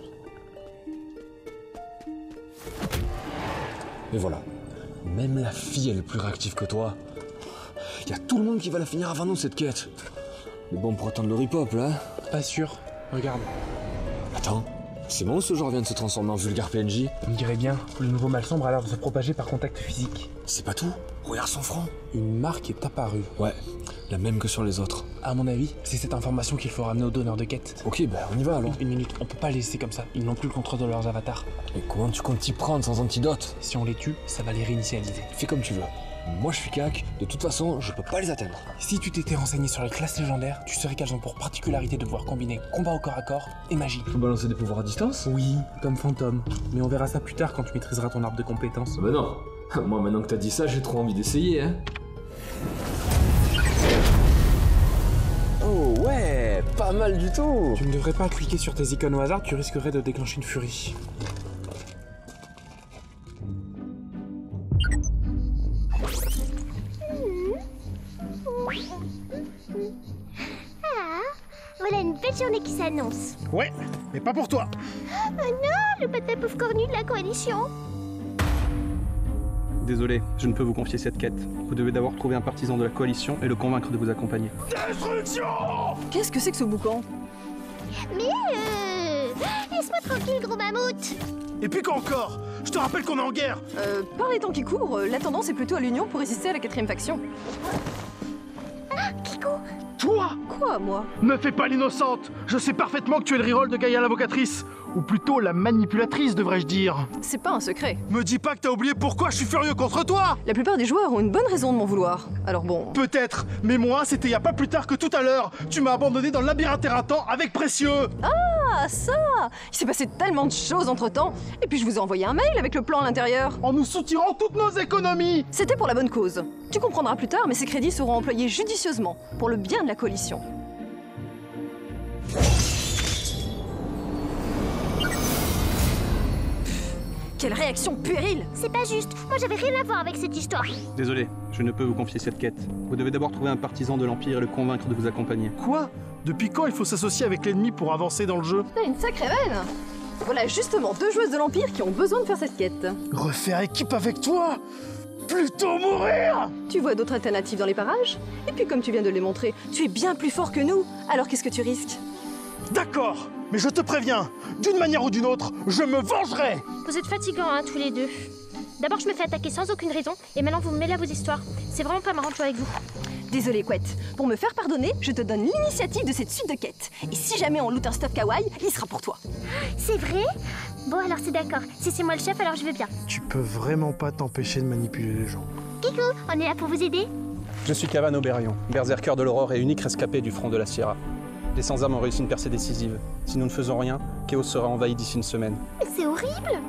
Et voilà. Même la fille, elle est plus réactive que toi. Y a tout le monde qui va la finir avant nous, cette quête. Mais bon, pour attendre le rip-hop, là. Pas sûr. Regarde. Attends, c'est bon ce genre vient de se transformer en vulgaire PNJ On dirait bien. Le nouveau mal sombre a l'air de se propager par contact physique. C'est pas tout. Regarde son front. Une marque est apparue. Ouais, la même que sur les autres. À mon avis, c'est cette information qu'il faut ramener aux donneurs de quête. Ok, bah on y va alors. Une minute, on peut pas les laisser comme ça. Ils n'ont plus le contrôle de leurs avatars. Et comment tu comptes t'y prendre sans antidote? Si on les tue, ça va les réinitialiser. Fais comme tu veux. Moi je suis cac, de toute façon, je peux pas les atteindre. Si tu t'étais renseigné sur les classes légendaires, tu saurais qu'elles ont pour particularité de pouvoir combiner combat au corps à corps et magie. Faut balancer des pouvoirs à distance? Oui, comme fantôme. Mais on verra ça plus tard quand tu maîtriseras ton arbre de compétences. Bah non. *laughs* Moi maintenant que t'as dit ça, j'ai trop envie d'essayer, hein. Oh ouais, pas mal du tout Tu ne devrais pas cliquer sur tes icônes au hasard, tu risquerais de déclencher une furie. Ah, voilà une belle journée qui s'annonce. Ouais, mais pas pour toi. Oh non, le patapouf cornu de la coalition. Désolé, je ne peux vous confier cette quête. Vous devez d'abord trouver un partisan de la coalition et le convaincre de vous accompagner. Destruction! Qu'est-ce que c'est que ce boucan? Mais euh... Laisse-moi tranquille, gros mammouth! Et puis quoi encore? Je te rappelle qu'on est en guerre! Euh, par les temps qui courent, la tendance est plutôt à l'union pour résister à la quatrième faction. Ah, Kiko! Toi! Quoi, moi? Ne fais pas l'innocente! Je sais parfaitement que tu es le reroll de Gaïa l'avocatrice Ou plutôt la manipulatrice, devrais-je dire. C'est pas un secret. Me dis pas que t'as oublié pourquoi je suis furieux contre toi La plupart des joueurs ont une bonne raison de m'en vouloir. Alors bon... Peut-être, mais moi, c'était il y a pas plus tard que tout à l'heure. Tu m'as abandonné dans le labyrinthe éreintant avec Précieux Ah, ça Il s'est passé tellement de choses entre-temps. Et puis je vous ai envoyé un mail avec le plan à l'intérieur. En nous soutirant toutes nos économies C'était pour la bonne cause. Tu comprendras plus tard, mais ces crédits seront employés judicieusement, pour le bien de la coalition. Quelle réaction puérile C'est pas juste, moi j'avais rien à voir avec cette histoire. Désolé, je ne peux vous confier cette quête. Vous devez d'abord trouver un partisan de l'Empire et le convaincre de vous accompagner. Quoi? Depuis quand il faut s'associer avec l'ennemi pour avancer dans le jeu? T'as une sacrée veine Voilà justement deux joueuses de l'Empire qui ont besoin de faire cette quête. Refaire équipe avec toi? Plutôt mourir Tu vois d'autres alternatives dans les parages? Et puis comme tu viens de les montrer, tu es bien plus fort que nous. Alors qu'est-ce que tu risques? D'accord, mais je te préviens, d'une manière ou d'une autre, je me vengerai Vous êtes fatigants, hein, tous les deux. D'abord, je me fais attaquer sans aucune raison, et maintenant vous me mêlez à vos histoires. C'est vraiment pas marrant de jouer avec vous. Désolé, Couette. Pour me faire pardonner, je te donne l'initiative de cette suite de quêtes. Et si jamais on loot un stuff kawaii, il sera pour toi. C'est vrai? Bon, alors c'est d'accord. Si c'est moi le chef, alors je vais bien. Tu peux vraiment pas t'empêcher de manipuler les gens. Kiko, on est là pour vous aider? Je suis Cavan Oberion, berserker de l'aurore et unique rescapé du front de la Sierra. Les sans-âmes ont réussi une percée décisive. Si nous ne faisons rien, Chaos sera envahi d'ici une semaine. Mais c'est horrible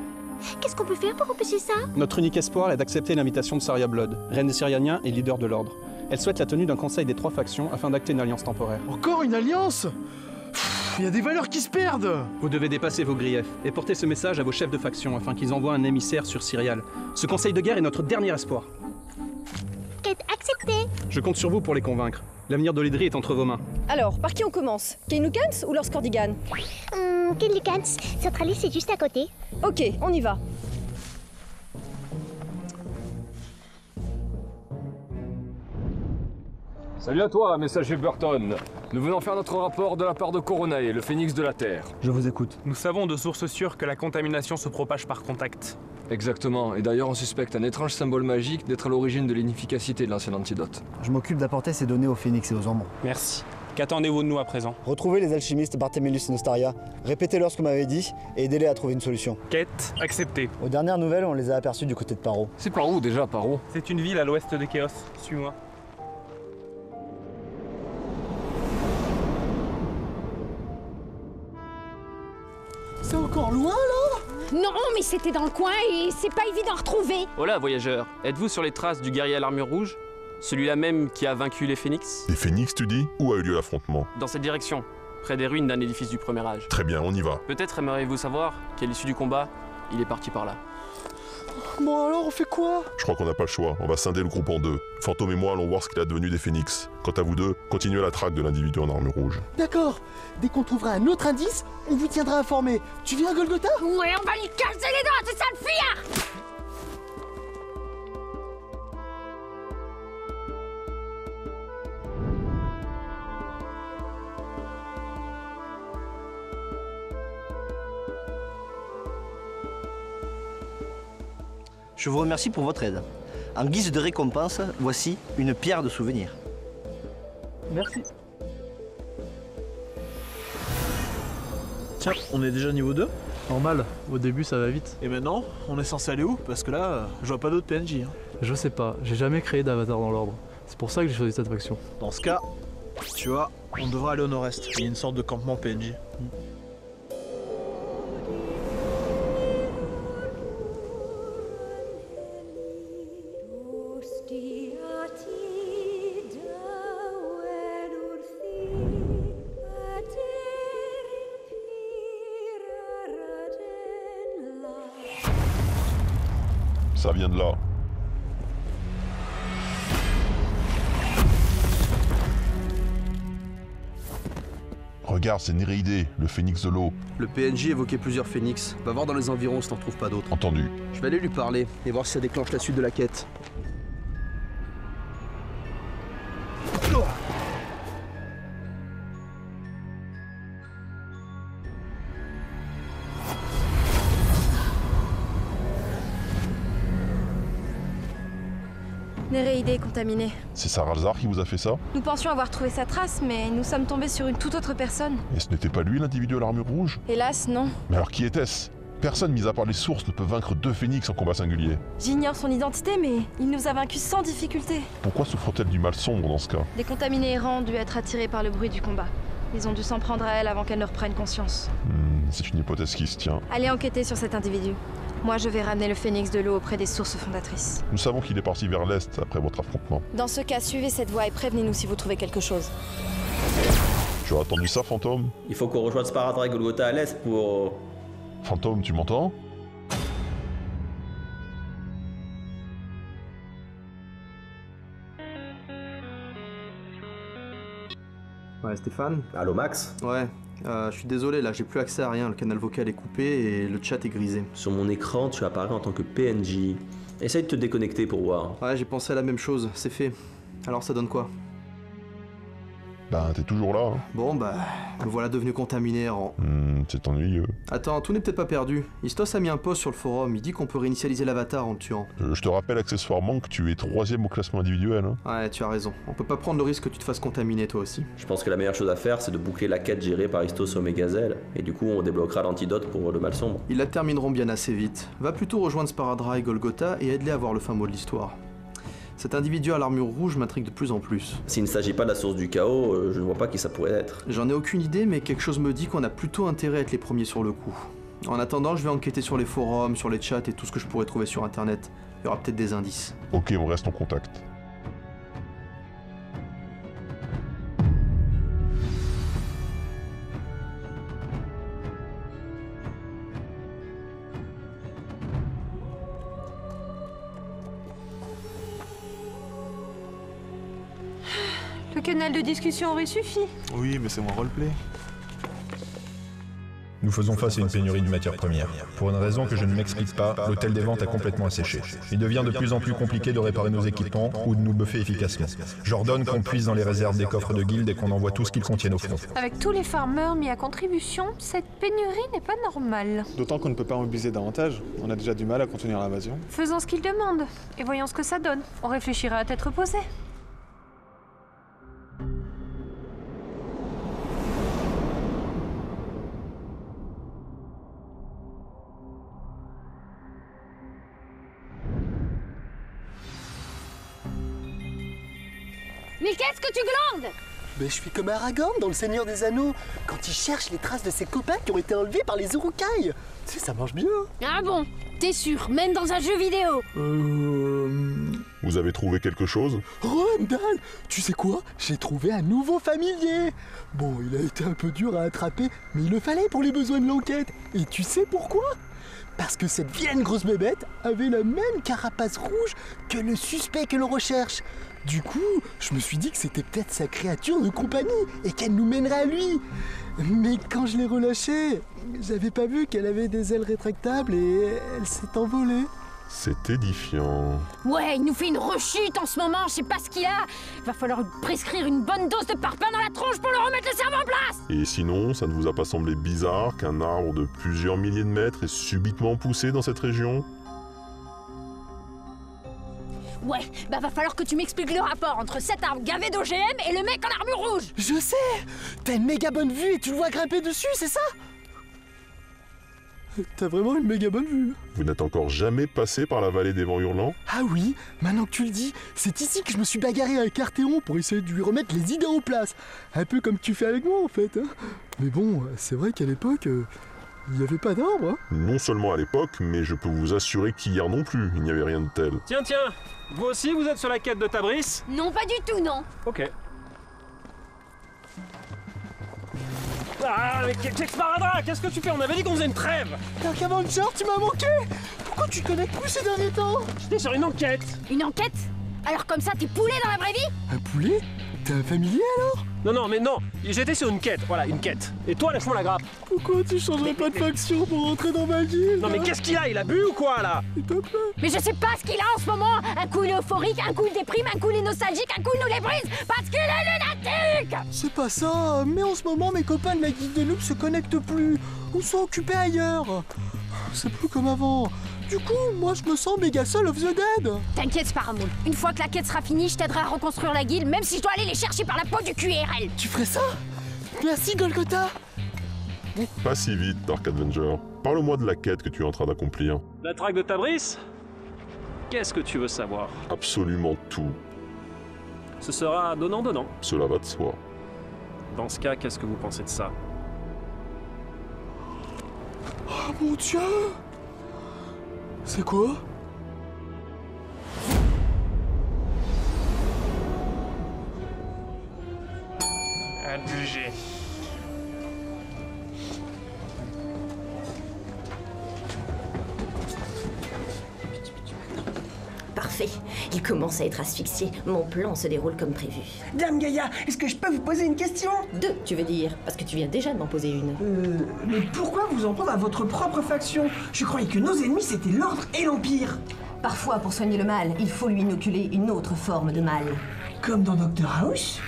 Qu'est-ce qu'on peut faire pour empêcher ça? Notre unique espoir est d'accepter l'invitation de Saria Blood, reine des Syrianiens et leader de l'ordre. Elle souhaite la tenue d'un conseil des trois factions afin d'acter une alliance temporaire. Encore une alliance? Il y a des valeurs qui se perdent Vous devez dépasser vos griefs et porter ce message à vos chefs de faction afin qu'ils envoient un émissaire sur Syrial. Ce conseil de guerre est notre dernier espoir. Quête acceptée Je compte sur vous pour les convaincre. L'avenir de l'Idri est entre vos mains. Alors, par qui on commence? Kane Lucans ou Lord Scordigan? Hum, Ken Lucans, Centralis c'est juste à côté. Ok, on y va. Salut à toi, messager Burton. Nous venons faire notre rapport de la part de Coronae, le phénix de la Terre. Je vous écoute. Nous savons de sources sûres que la contamination se propage par contact. Exactement, et d'ailleurs on suspecte un étrange symbole magique d'être à l'origine de l'inefficacité de l'ancien antidote. Je m'occupe d'apporter ces données au Phénix et aux ombres. Merci. Qu'attendez-vous de nous à présent? Retrouvez les alchimistes Barthélemy et Nostaria, répétez-leur ce que m'avez dit et aidez-les à trouver une solution. Quête acceptée. Aux dernières nouvelles, on les a aperçus du côté de Paro. C'est par où déjà, par où C'est une ville à l'ouest de Chaos. Suis-moi. C'est encore loin là? Non, mais c'était dans le coin et c'est pas évident à retrouver. Hola, voyageurs. Êtes-vous sur les traces du guerrier à l'armure rouge? Celui-là même qui a vaincu les phénix? Les phénix, tu dis? Où a eu lieu l'affrontement? Dans cette direction, près des ruines d'un édifice du premier âge. Très bien, on y va. Peut-être aimeriez-vous savoir qu'à l'issue du combat, il est parti par là. Bon alors, on fait quoi? Je crois qu'on n'a pas le choix, on va scinder le groupe en deux. Fantôme et moi allons voir ce qu'il a devenu des phénix. Quant à vous deux, continuez la traque de l'individu en armure rouge. D'accord. Dès qu'on trouvera un autre indice, on vous tiendra informé. Tu viens, Golgotha? Ouais, on va lui casser les dents à ce sale fuyard Je vous remercie pour votre aide. En guise de récompense, voici une pierre de souvenir. Merci. Tiens, on est déjà niveau 2 Normal, au début ça va vite. Et maintenant, on est censé aller où? Parce que là, je vois pas d'autres PNJ. hein. Je sais pas, j'ai jamais créé d'avatar dans l'ordre. C'est pour ça que j'ai choisi cette faction. Dans ce cas, tu vois, on devrait aller au nord-est. Il y a une sorte de campement PNJ. Ça vient de là. Regarde, c'est Néréidé, le phénix de l'eau. Le PNJ évoquait plusieurs phénix. Va voir dans les environs si t'en trouves pas d'autres. Entendu. Je vais aller lui parler et voir si ça déclenche la suite de la quête. C'est Saralzar qui vous a fait ça Nous pensions avoir trouvé sa trace, mais nous sommes tombés sur une toute autre personne. Et ce n'était pas lui l'individu à l'armure rouge Hélas, non. Mais alors qui était-ce? Personne, mis à part les sources, ne peut vaincre deux phénix en combat singulier. J'ignore son identité, mais il nous a vaincus sans difficulté. Pourquoi souffre-t-elle du mal sombre dans ce cas? Les contaminés errants ont dû être attirés par le bruit du combat. Ils ont dû s'en prendre à elle avant qu'elle ne reprenne conscience. Hmm, C'est une hypothèse qui se tient. Allez enquêter sur cet individu. Moi, je vais ramener le phénix de l'eau auprès des sources fondatrices. Nous savons qu'il est parti vers l'est après votre affrontement. Dans ce cas, suivez cette voie et prévenez-nous si vous trouvez quelque chose. Tu as attendu ça, fantôme? Il faut qu'on rejoigne Sparadra et Golgotha à l'est pour. Fantôme, tu m'entends? Ouais, Stéphane? Allô, Max? Ouais, euh, je suis désolé, là, j'ai plus accès à rien. Le canal vocal est coupé et le chat est grisé. Sur mon écran, tu apparais en tant que PNJ. Essaye de te déconnecter pour voir. Ouais, j'ai pensé à la même chose, c'est fait. Alors, ça donne quoi? Ben, t'es toujours là. hein. Bon, bah, me voilà devenu contaminé en. Hmm, c'est ennuyeux. Attends, tout n'est peut-être pas perdu. Istos a mis un post sur le forum, il dit qu'on peut réinitialiser l'avatar en le tuant. Euh, je te rappelle accessoirement que tu es troisième au classement individuel. hein. Ouais, tu as raison. On peut pas prendre le risque que tu te fasses contaminer toi aussi. Je pense que la meilleure chose à faire, c'est de boucler la quête gérée par Istos Omegazelle. Et du coup, on débloquera l'antidote pour le mal sombre. Ils la termineront bien assez vite. Va plutôt rejoindre Sparadra et Golgotha et aide-les à voir le fin mot de l'histoire. Cet individu à l'armure rouge m'intrigue de plus en plus. S'il ne s'agit pas de la source du chaos, euh, je ne vois pas qui ça pourrait être. J'en ai aucune idée, mais quelque chose me dit qu'on a plutôt intérêt à être les premiers sur le coup. En attendant, je vais enquêter sur les forums, sur les chats et tout ce que je pourrais trouver sur internet. Il y aura peut-être des indices. Ok, on reste en contact. Le canal de discussion aurait suffi. Oui, mais c'est mon roleplay. Nous faisons face à une pénurie de matières premières. Pour une raison que je ne m'explique pas, l'hôtel des ventes a complètement asséché. Il devient de plus en plus compliqué de réparer nos équipements ou de nous buffer efficacement. J'ordonne qu'on puise dans les réserves des coffres de guilde et qu'on envoie tout ce qu'ils contiennent au front. Avec tous les farmers mis à contribution, cette pénurie n'est pas normale. D'autant qu'on ne peut pas mobiliser davantage. On a déjà du mal à contenir l'invasion. Faisons ce qu'ils demandent et voyons ce que ça donne. On réfléchira à tête reposée. Qu'est-ce que tu glandes? Mais je suis comme Aragorn dans Le Seigneur des Anneaux, quand il cherche les traces de ses copains qui ont été enlevés par les Urukai. Tu sais, ça marche bien. Ah bon? T'es sûr? Même dans un jeu vidéo? Euh... Vous avez trouvé quelque chose? Rondal, tu sais quoi? J'ai trouvé un nouveau familier. Bon, il a été un peu dur à attraper, mais il le fallait pour les besoins de l'enquête. Et tu sais pourquoi? Parce que cette vilaine grosse bébête avait la même carapace rouge que le suspect que l'on recherche. Du coup, je me suis dit que c'était peut-être sa créature de compagnie et qu'elle nous mènerait à lui. Mais quand je l'ai relâchée, j'avais pas vu qu'elle avait des ailes rétractables et elle s'est envolée. C'est édifiant. Ouais, il nous fait une rechute en ce moment, je sais pas ce qu'il a Va falloir lui prescrire une bonne dose de parpaing dans la tronche pour le remettre le cerveau en place Et sinon, ça ne vous a pas semblé bizarre qu'un arbre de plusieurs milliers de mètres ait subitement poussé dans cette région? Ouais, bah va falloir que tu m'expliques le rapport entre cette arme gavée d'OGM et le mec en armure rouge Je sais T'as une méga bonne vue et tu le vois grimper dessus, c'est ça? T'as vraiment une méga bonne vue. Vous n'êtes encore jamais passé par la vallée des vents hurlants? Ah oui, maintenant que tu le dis, c'est ici que je me suis bagarré avec Arthéon pour essayer de lui remettre les idées en place. Un peu comme tu fais avec moi en fait. hein. Mais bon, c'est vrai qu'à l'époque, euh, il n'y avait pas d'arbre. hein. Non seulement à l'époque, mais je peux vous assurer qu'hier non plus, il n'y avait rien de tel. Tiens, tiens Vous aussi, vous êtes sur la quête de Tabrice Non, pas du tout, non. Ok. Ah, mais qu'est-ce Sparadrap, qu'est-ce que tu fais? On avait dit qu'on faisait une trêve! Dark Avenger, tu m'as manqué! Pourquoi tu connais plus ces derniers temps? J'étais sur une enquête. Une enquête? Alors comme ça, t'es poulet dans la vraie vie? Un poulet? T'es un familier alors Non, non, mais non J'étais sur une quête, voilà, une quête. Et toi, laisse-moi la grappe Pourquoi tu changerais pas de faction pour rentrer dans ma guilde Non, mais qu'est-ce qu'il a Il a bu ou quoi, là S'il te plaît Mais je sais pas ce qu'il a en ce moment Un coup il est euphorique, un coup il déprime, un coup il est nostalgique, un coup il nous les brise Parce qu'il est lunatique C'est pas ça, mais en ce moment mes copains de la guilde des noobs se connectent plus, ou sont occupés ailleurs. C'est plus comme avant. Du coup, moi je me sens méga seul of the dead. T'inquiète Sparamoul, une fois que la quête sera finie, je t'aiderai à reconstruire la guilde, même si je dois aller les chercher par la peau du QRL Tu ferais ça? Merci Golgotha Pas si vite, Dark Avenger. Parle-moi de la quête que tu es en train d'accomplir. La traque de Tabrice Qu'est-ce que tu veux savoir? Absolument tout. Ce sera donnant-donnant. Cela va de soi. Dans ce cas, qu'est-ce que vous pensez de ça? Oh mon dieu C'est quoi Indulgé. Parfait. Il commence à être asphyxié. Mon plan se déroule comme prévu. Dame Gaïa, est-ce que je peux vous poser une question? Deux, tu veux dire Parce que tu viens déjà de m'en poser une. Euh, mais pourquoi vous en prendre à votre propre faction? Je croyais que nos ennemis c'était l'ordre et l'empire. Parfois, pour soigner le mal, il faut lui inoculer une autre forme de mal. Comme dans Doctor House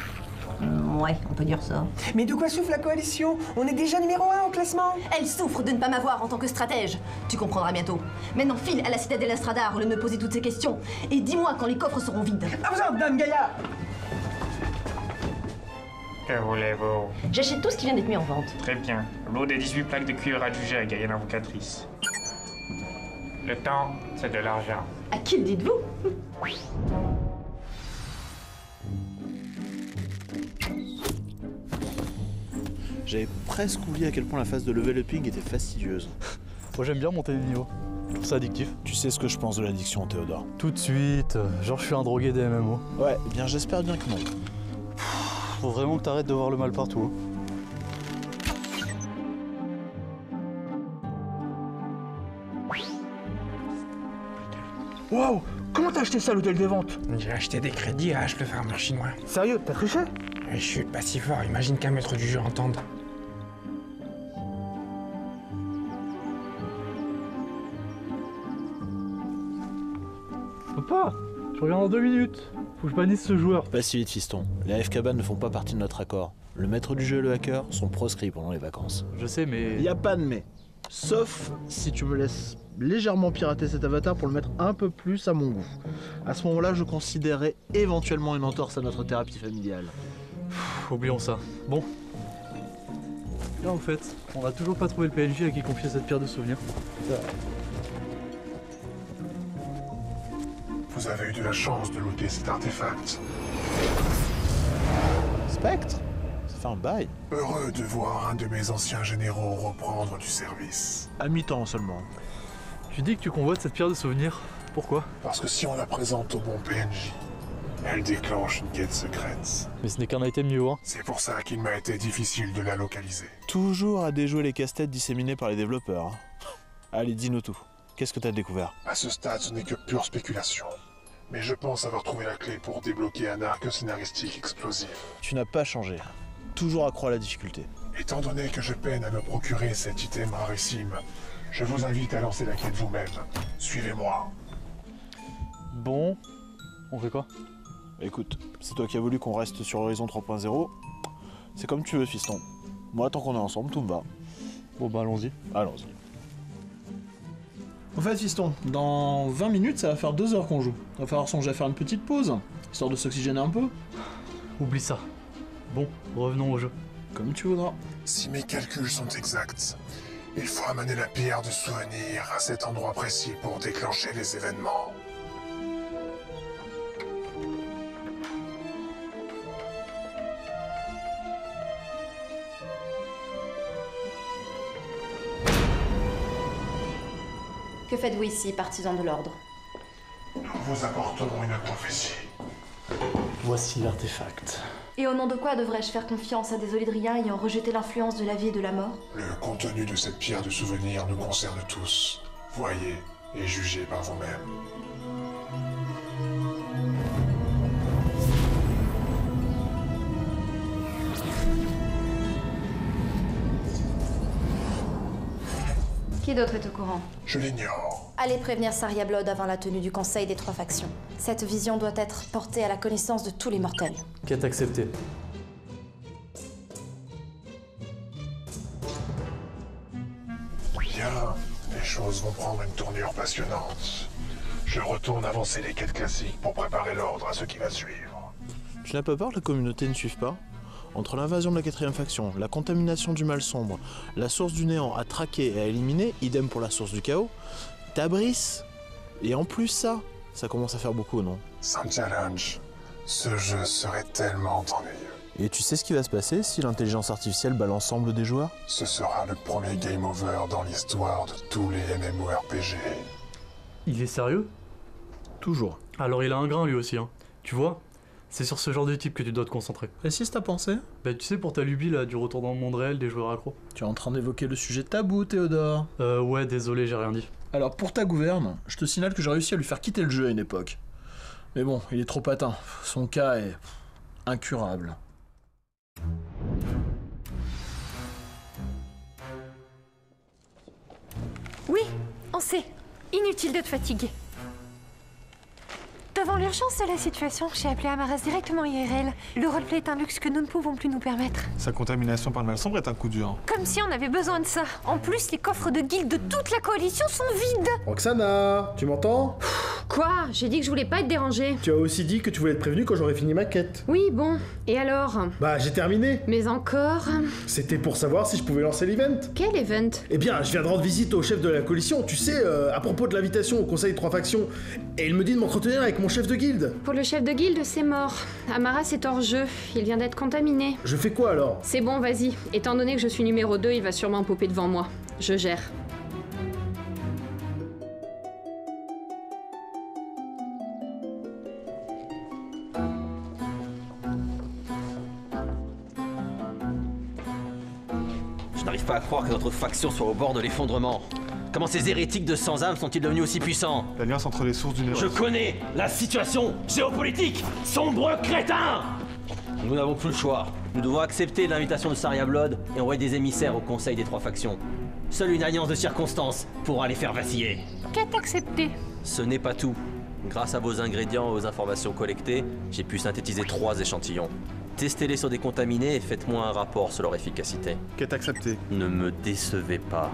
Ouais, on peut dire ça. Mais de quoi souffre la coalition On est déjà numéro un au classement Elle souffre de ne pas m'avoir en tant que stratège. Tu comprendras bientôt. Maintenant, file à la citadelle Astradar au lieu de me poser toutes ces questions. Et dis-moi quand les coffres seront vides. À vous autres, Dame Gaïa Que voulez-vous J'achète tout ce qui vient d'être mis en vente. Très bien. L'eau des 18 plaques de cuir adjugées à Gaïa l'invocatrice. Le temps, c'est de l'argent. À qui le dites-vous? J'avais presque oublié à quel point la phase de level upping était fastidieuse. Moi j'aime bien monter les niveaux. Je trouve ça addictif. Tu sais ce que je pense de l'addiction, Théodore Tout de suite, euh, genre je suis un drogué des MMO. Ouais, eh bien j'espère bien que non. Faut vraiment que t'arrêtes de voir le mal partout. hein. Waouh Comment t'as acheté ça à l'hôtel des ventes? J'ai acheté des crédits à H le farmer chinois. Sérieux, t'as triché? Je suis pas si fort, imagine qu'un maître du jeu entende. Pas Je reviens dans deux minutes. Faut que je bannisse ce joueur. Pas si vite, fiston. Les AFK ne font pas partie de notre accord. Le maître du jeu et le hacker sont proscrits pendant les vacances. Je sais, mais. Y a pas de mais. Sauf si tu me laisses légèrement pirater cet avatar pour le mettre un peu plus à mon goût. À ce moment-là, je considérerais éventuellement une entorse à notre thérapie familiale. Pff, oublions ça. Bon. Là, en fait, on a toujours pas trouvé le PNJ à qui confier cette pierre de souvenir. Vous avez eu de la chance de looter cet artefact. Spectre? Ça fait un bail. Heureux de voir un de mes anciens généraux reprendre du service. À mi-temps seulement. Tu dis que tu convoites cette pierre de souvenir. Pourquoi? Parce que si on la présente au bon PNJ, elle déclenche une quête secrète. Mais ce n'est qu'un item niveau 1. C'est pour ça qu'il m'a été difficile de la localiser. Toujours à déjouer les casse-têtes disséminés par les développeurs. hein. Allez, dis-nous tout. Qu'est-ce que t'as découvert? À ce stade, ce n'est que pure spéculation. Mais je pense avoir trouvé la clé pour débloquer un arc scénaristique explosif. Tu n'as pas changé. Toujours accro à la difficulté. Étant donné que je peine à me procurer cet item rarissime, je vous invite à lancer la quête vous-même. Suivez-moi. Bon. On fait quoi? Écoute, c'est toi qui as voulu qu'on reste sur Horizon 3.0. C'est comme tu veux, fiston. Moi, tant qu'on est ensemble, tout me va. Bon bah allons-y. Allons-y. En fait, fiston, dans 20 minutes, ça va faire 2 heures qu'on joue. Va falloir songer à faire une petite pause, histoire de s'oxygéner un peu. Oublie ça. Bon, revenons au jeu. Comme tu voudras. Si mes calculs sont exacts, il faut amener la pierre de souvenir à cet endroit précis pour déclencher les événements. Que faites-vous ici, partisans de l'ordre Nous vous apportons une prophétie. Voici l'artefact. Et au nom de quoi devrais-je faire confiance à des Olydriens ayant rejeté l'influence de la vie et de la mort Le contenu de cette pierre de souvenir nous concerne tous. Voyez et jugez par vous-même. Qui d'autre est au courant Je l'ignore. Allez prévenir Saria Blood avant la tenue du Conseil des Trois Factions. Cette vision doit être portée à la connaissance de tous les mortels. Quête acceptée. Bien, les choses vont prendre une tournure passionnante. Je retourne avancer les quêtes classiques pour préparer l'ordre à ce qui va suivre. Tu n'as pas peur que la communauté ne suive pas Entre l'invasion de la quatrième faction, la contamination du mal sombre, la source du néant à traquer et à éliminer, idem pour la source du chaos, t'abrisse Et en plus ça, ça commence à faire beaucoup, non? Sans challenge, ce jeu serait tellement ennuyeux. Et tu sais ce qui va se passer si l'intelligence artificielle bat l'ensemble des joueurs? Ce sera le premier game over dans l'histoire de tous les MMORPG. Il est sérieux? Toujours. Alors il a un grain lui aussi, hein. Tu vois? C'est sur ce genre de type que tu dois te concentrer. Précise ta pensée Bah tu sais pour ta lubie là, du retour dans le monde réel des joueurs accros. Tu es en train d'évoquer le sujet tabou, Théodore. Euh ouais, désolé, j'ai rien dit. Alors pour ta gouverne, je te signale que j'ai réussi à lui faire quitter le jeu à une époque. Mais bon, il est trop atteint. Son cas est incurable. Oui, on sait. Inutile de te fatiguer. Devant l'urgence de la situation, j'ai appelé Amaras directement IRL. Le roleplay est un luxe que nous ne pouvons plus nous permettre. Sa contamination par le mal sombre est un coup dur. Comme si on avait besoin de ça. En plus, les coffres de guildes de toute la coalition sont vides. Roxana, tu m'entends? Quoi? J'ai dit que je voulais pas être dérangée. Tu as aussi dit que tu voulais être prévenu quand j'aurais fini ma quête. Oui, bon. Et alors? Bah, j'ai terminé. Mais encore? C'était pour savoir si je pouvais lancer l'event. Quel event? Eh bien, je viens de rendre visite au chef de la coalition, tu sais, euh, à propos de l'invitation au conseil de trois factions. Et il me dit de m'entretenir avec mon chef de guilde. Pour le chef de guilde, c'est mort. Amaras est hors jeu. Il vient d'être contaminé. Je fais quoi alors? C'est bon, vas-y. Étant donné que je suis numéro 2, il va sûrement popper devant moi. Je gère. Je n'arrive pas à croire que notre faction soit au bord de l'effondrement. Comment ces hérétiques de sans âme sont-ils devenus aussi puissants L'alliance entre les sources du néant. Je connais la situation géopolitique Sombre crétin Nous n'avons plus le choix. Nous devons accepter l'invitation de Saria Blood et envoyer des émissaires au conseil des trois factions. Seule une alliance de circonstances pourra les faire vaciller. Quête acceptée. Ce n'est pas tout. Grâce à vos ingrédients et aux informations collectées, j'ai pu synthétiser trois échantillons. Testez-les sur des contaminés et faites-moi un rapport sur leur efficacité. Quête acceptée. Ne me décevez pas.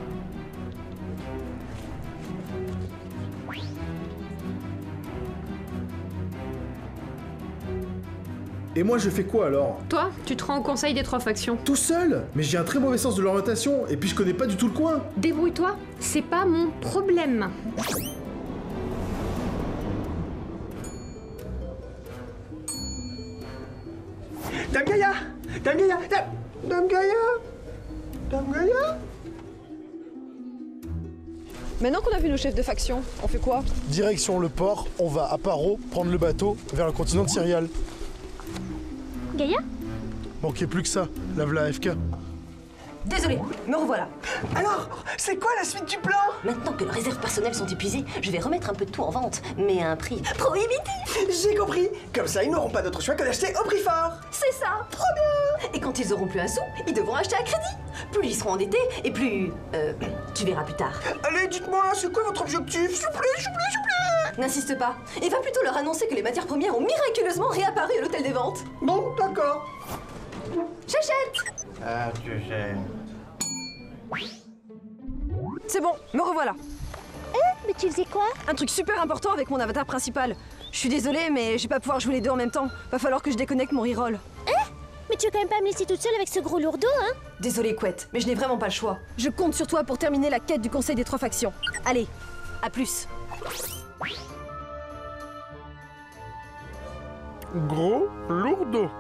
Et moi, je fais quoi alors Toi, tu te rends au conseil des trois factions. Tout seul Mais j'ai un très mauvais sens de l'orientation, et puis je connais pas du tout le coin. Débrouille-toi, c'est pas mon problème. Dame Gaïa Dame Gaïa Dame, Dame Gaïa Dame Gaïa Maintenant qu'on a vu nos chefs de faction, on fait quoi? Direction le port, on va à Paro prendre le bateau vers le continent de Cyrial. Gaïa Manquait plus que ça, la v'là AFK. Désolé, me revoilà. Alors, c'est quoi la suite du plan? Maintenant que les réserves personnelles sont épuisées, je vais remettre un peu de tout en vente, mais à un prix prohibitif. J'ai compris Comme ça, ils n'auront pas d'autre choix que d'acheter au prix fort C'est ça, trop bien Et quand ils auront plus un sou, ils devront acheter à crédit. Plus ils seront endettés, et plus... Euh, tu verras plus tard. Allez, dites-moi, c'est quoi votre objectif? S'il vous plaît, s'il vous plaît, s'il vous plaît N'insiste pas, et va plutôt leur annoncer que les matières premières ont miraculeusement réapparu à l'hôtel des ventes. Bon, d'accord. J'achète Ah, tu sais. C'est bon, me revoilà. Mais tu faisais quoi? Un truc super important avec mon avatar principal. Je suis désolée, mais je vais pas pouvoir jouer les deux en même temps. Va falloir que je déconnecte mon reroll. Hein Mais tu vas quand même pas me laisser toute seule avec ce gros lourdeau, hein? Désolée, Couette, mais je n'ai vraiment pas le choix. Je compte sur toi pour terminer la quête du Conseil des Trois Factions. Allez, à plus. Gros lourdeau.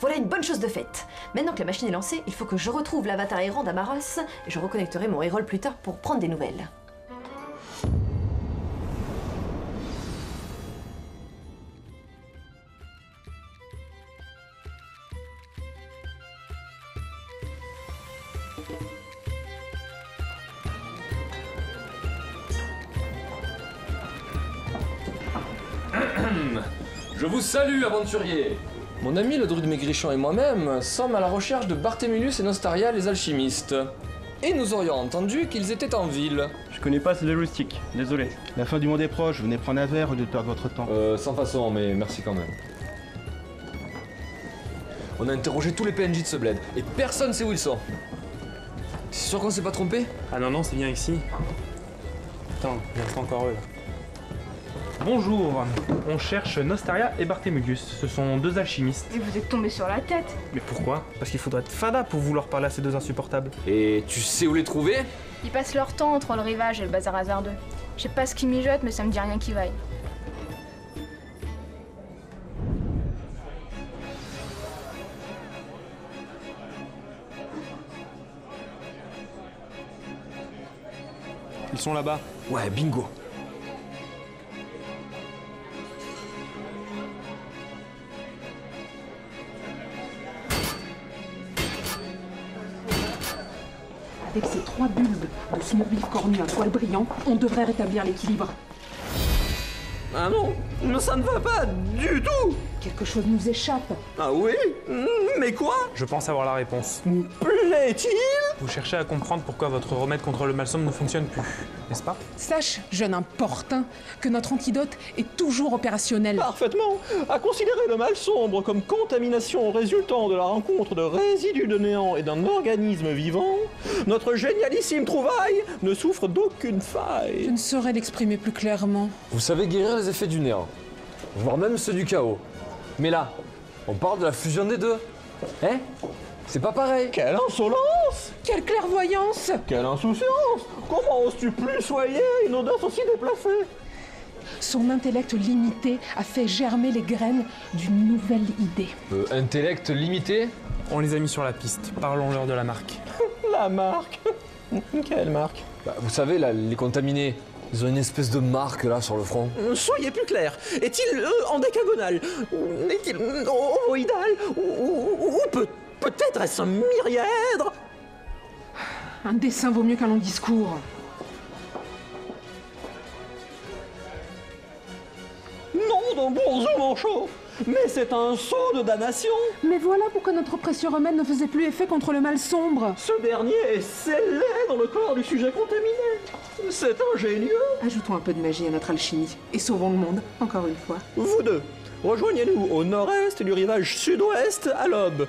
Voilà une bonne chose de faite. Maintenant que la machine est lancée, il faut que je retrouve l'avatar errant d'Amaros et je reconnecterai mon reroll plus tard pour prendre des nouvelles. Je vous salue, aventuriers Mon ami le druide maigrichon et moi-même sommes à la recherche de Barthélemius et Nostaria, les alchimistes. Et nous aurions entendu qu'ils étaient en ville. Je connais pas ces logistiques, désolé. La fin du monde est proche, venez prendre un verre au lieu de perdre votre temps. Euh, sans façon, mais merci quand même. On a interrogé tous les PNJ de ce bled, et personne sait où ils sont. C'est sûr qu'on s'est pas trompé? Ah non, non, c'est bien ici. Attends, il reste encore eux là. Bonjour, on cherche Nostaria et Barthémégus. Ce sont deux alchimistes. Et vous êtes tombé sur la tête Mais pourquoi? Parce qu'il faudrait être fada pour vouloir parler à ces deux insupportables. Et tu sais où les trouver? Ils passent leur temps entre le rivage et le bazar hasardeux. Je sais pas ce qui mijote, mais ça me dit rien qui vaille. Ils sont là-bas. Ouais, bingo. Avec ces trois bulbes de smurvif cornu à poil brillant, on devrait rétablir l'équilibre. Ah non, ça ne va pas du tout Quelque chose nous échappe. Ah oui Mais quoi? Je pense avoir la réponse. Plaît-il? Vous cherchez à comprendre pourquoi votre remède contre le malsomne ne fonctionne plus, n'est-ce pas Sache, jeune importun, que notre antidote est toujours opérationnel. Parfaitement À considérer le mal sombre comme contamination résultant de la rencontre de résidus de néant et d'un organisme vivant, notre génialissime trouvaille ne souffre d'aucune faille. Je ne saurais l'exprimer plus clairement. Vous savez guérir les effets du néant, voire même ceux du chaos. Mais là, on parle de la fusion des deux. Hein? C'est pas pareil. Quelle insolence Quelle clairvoyance Quelle insouciance Comment oses-tu plus soyer une audace aussi déplacée? Son intellect limité a fait germer les graines d'une nouvelle idée. Euh, intellect limité? On les a mis sur la piste. Parlons-leur de la marque. *laughs* La marque? *laughs* Quelle marque? Bah, Vous savez, là, les contaminés, ils ont une espèce de marque là sur le front. Euh, Soyez plus clair. Est-il euh, en décagonal Ou Est-il euh, ovoïdal? Ou, ou- ou peut, peut-être est-ce un myrièdre Un dessin vaut mieux qu'un long discours. Non, d'un bourgeois manchot Mais c'est un saut de damnation Mais voilà pourquoi notre précieux remède ne faisait plus effet contre le mal sombre. Ce dernier est scellé dans le corps du sujet contaminé C'est ingénieux Ajoutons un peu de magie à notre alchimie et sauvons le monde, encore une fois. Vous deux, rejoignez-nous au nord-est du rivage sud-ouest à l'aube.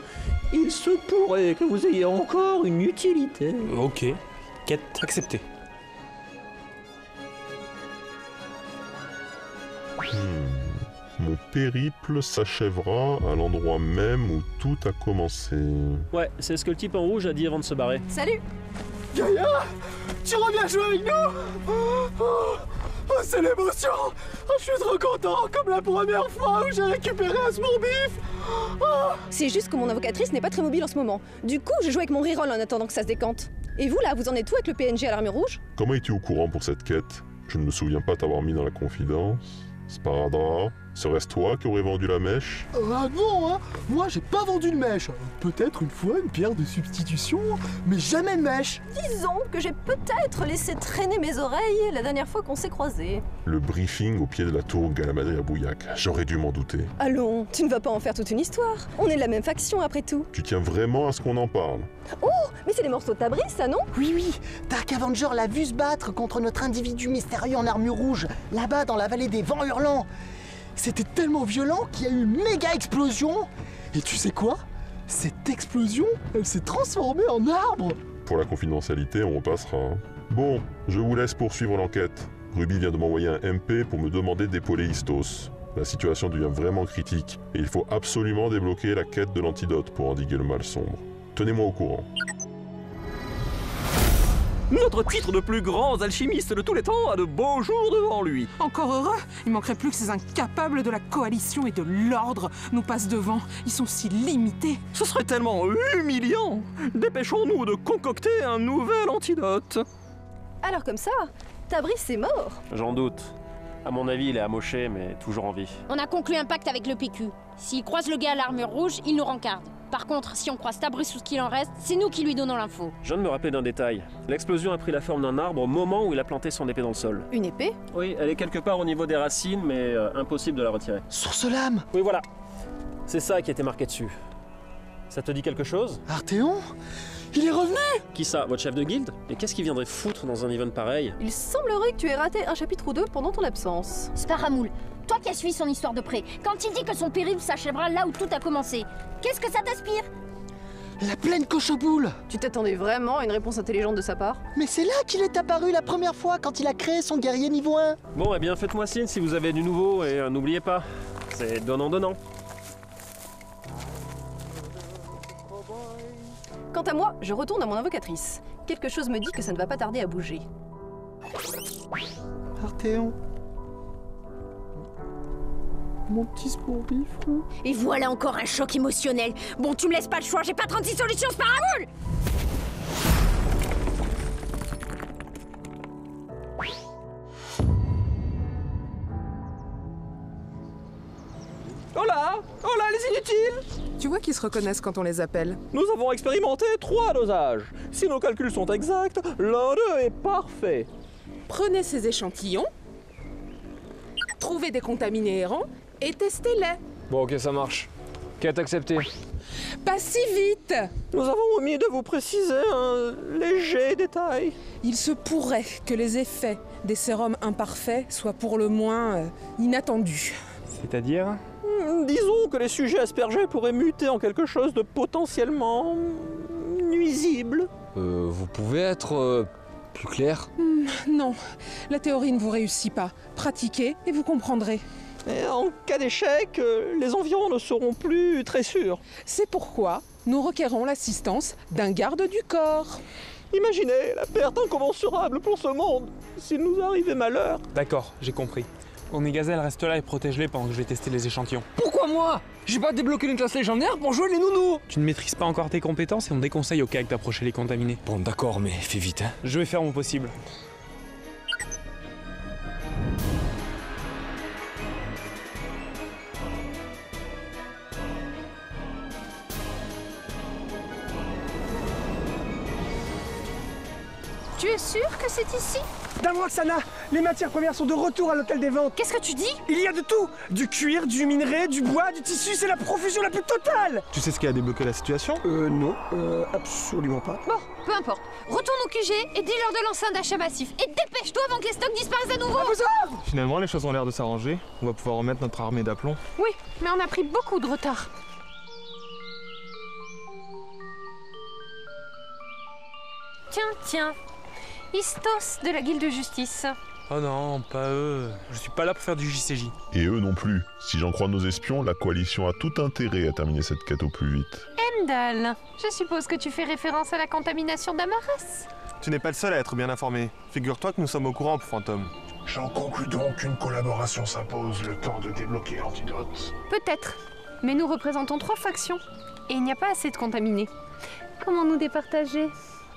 Il se pourrait que vous ayez encore une utilité. Ok. Quête acceptée. Mon périple s'achèvera à l'endroit même où tout a commencé. Ouais, c'est ce que le type en rouge a dit avant de se barrer. Salut Gaïa Tu reviens jouer avec nous? Oh, oh, c'est l'émotion Oh, Je suis trop content, comme la première fois où j'ai récupéré un smoorbif Oh C'est juste que mon avocatrice n'est pas très mobile en ce moment. Du coup, je joue avec mon reroll en attendant que ça se décante. Et vous là, vous en êtes où avec le PNG à l'armure rouge? Comment es-tu au courant pour cette quête? Je ne me souviens pas t'avoir mis dans la confidence. Sparadrap, serait-ce toi qui aurais vendu la mèche? Ah non, hein Moi, j'ai pas vendu de mèche. Peut-être une fois une pierre de substitution, mais jamais de mèche. Disons que j'ai peut-être laissé traîner mes oreilles la dernière fois qu'on s'est croisés. Le briefing au pied de la tour Galamadé à Bouillac, j'aurais dû m'en douter. Allons, tu ne vas pas en faire toute une histoire. On est de la même faction après tout. Tu tiens vraiment à ce qu'on en parle? Oh, mais c'est les morceaux de Tabris, ça non? Oui, oui, Dark Avenger l'a vu se battre contre notre individu mystérieux en armure rouge, là-bas dans la vallée des vents hurlants. C'était tellement violent qu'il y a eu une méga explosion. Et tu sais quoi? Cette explosion, elle s'est transformée en arbre. Pour la confidentialité, on repassera. hein. Bon, je vous laisse poursuivre l'enquête. Ruby vient de m'envoyer un MP pour me demander d'épauler Istos. La situation devient vraiment critique et il faut absolument débloquer la quête de l'antidote pour endiguer le mal sombre. Tenez-moi au courant. Notre titre de plus grands alchimistes de tous les temps a de beaux jours devant lui. Encore heureux Il manquerait plus que ces incapables de la coalition et de l'ordre nous passent devant. Ils sont si limités. Ce serait tellement humiliant. Dépêchons-nous de concocter un nouvel antidote. Alors comme ça, Tabrice est mort. J'en doute. À mon avis, il est amoché, mais toujours en vie. On a conclu un pacte avec le PQ. S'il croise le gars à l'armure rouge, il nous rencarde. Par contre, si on croise Tabrice ou ce qu'il en reste, c'est nous qui lui donnons l'info. Je viens de me rappeler d'un détail. L'explosion a pris la forme d'un arbre au moment où il a planté son épée dans le sol. Une épée? Oui, elle est quelque part au niveau des racines, mais euh, impossible de la retirer. Source lame? Oui, voilà. C'est ça qui était marqué dessus. Ça te dit quelque chose? Arthéon? Il est revenu! Qui ça Votre chef de guilde? Et qu'est-ce qu'il viendrait foutre dans un event pareil? Il semblerait que tu aies raté un chapitre ou deux pendant ton absence. Sparamoul, toi qui as suivi son histoire de près, quand il dit que son périple s'achèvera là où tout a commencé, qu'est-ce que ça t'inspire? La pleine cochoboule Tu t'attendais vraiment à une réponse intelligente de sa part? Mais c'est là qu'il est apparu la première fois quand il a créé son guerrier niveau 1 Bon, eh bien, faites-moi signe si vous avez du nouveau, et euh, n'oubliez pas, c'est donnant-donnant. Quant à moi, je retourne à mon invocatrice. Quelque chose me dit que ça ne va pas tarder à bouger. Arthéon Mon petit scorbifre Et voilà encore un choc émotionnel. Bon, tu me laisses pas le choix, j'ai pas 36 solutions, Sparamoul Hola Hola les inutiles Tu vois qu'ils se reconnaissent quand on les appelle. Nous avons expérimenté trois dosages. Si nos calculs sont exacts, l'un d'eux est parfait. Prenez ces échantillons, trouvez des contaminés errants et testez-les. Bon, ok, ça marche. Quête acceptée. Pas si vite Nous avons omis de vous préciser un léger détail. Il se pourrait que les effets des sérums imparfaits soient pour le moins euh, inattendus. C'est-à-dire? Disons que les sujets aspergés pourraient muter en quelque chose de potentiellement nuisible. Euh, vous pouvez être euh, plus clair? Hmm, non, la théorie ne vous réussit pas. Pratiquez et vous comprendrez. Et en cas d'échec, euh, les environs ne seront plus très sûrs. C'est pourquoi nous requérons l'assistance d'un garde du corps. Imaginez la perte incommensurable pour ce monde s'il nous arrivait malheur. D'accord, j'ai compris. Omégazel reste là et protège-les pendant que je vais tester les échantillons. Pourquoi moi? J'ai pas débloqué une classe légendaire pour jouer les nounous Tu ne maîtrises pas encore tes compétences et on déconseille au CAC d'approcher les contaminés. Bon, d'accord, mais fais vite, hein. Je vais faire mon possible. Tu es sûr que c'est ici? D'abord, Roxana, les matières premières sont de retour à l'hôtel des ventes. Qu'est-ce que tu dis? Il y a de tout Du cuir, du minerai, du bois, du tissu, c'est la profusion la plus totale Tu sais ce qui a débloqué la situation? Euh, non, euh, absolument pas. Bon, peu importe. Retourne au QG et dis-leur de lancer un d'achat massif. Et dépêche-toi avant que les stocks disparaissent à nouveau Finalement, les choses ont l'air de s'arranger. On va pouvoir remettre notre armée d'aplomb. Oui, mais on a pris beaucoup de retard. Tiens, tiens. Istos de la Guilde de Justice. Oh non, pas eux. Je suis pas là pour faire du JCJ. Et eux non plus. Si j'en crois nos espions, la coalition a tout intérêt à terminer cette quête au plus vite. Emdal, je suppose que tu fais référence à la contamination d'Amaras. Tu n'es pas le seul à être bien informé. Figure-toi que nous sommes au courant, fantôme. J'en conclus donc qu'une collaboration s'impose le temps de débloquer l'antidote. Peut-être. Mais nous représentons trois factions. Et il n'y a pas assez de contaminés. Comment nous départager?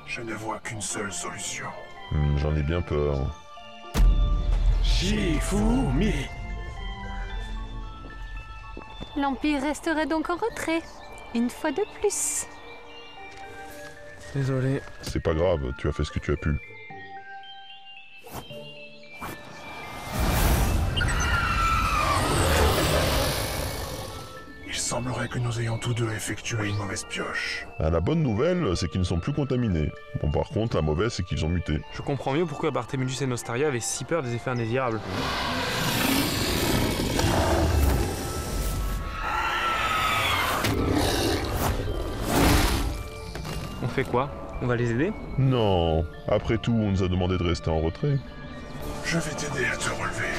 Je ne vois qu'une seule solution. Hmm, J'en ai bien peur. Shifumi L'Empire resterait donc en retrait. Une fois de plus. Désolé. C'est pas grave, tu as fait ce que tu as pu. Semblerait que nous ayons tous deux effectué une mauvaise pioche. Ah, la bonne nouvelle, c'est qu'ils ne sont plus contaminés. Bon, par contre, la mauvaise, c'est qu'ils ont muté. Je comprends mieux pourquoi Barthélemy et Nostaria avaient si peur des effets indésirables. On fait quoi? On va les aider? Non, après tout, on nous a demandé de rester en retrait. Je vais t'aider à te relever.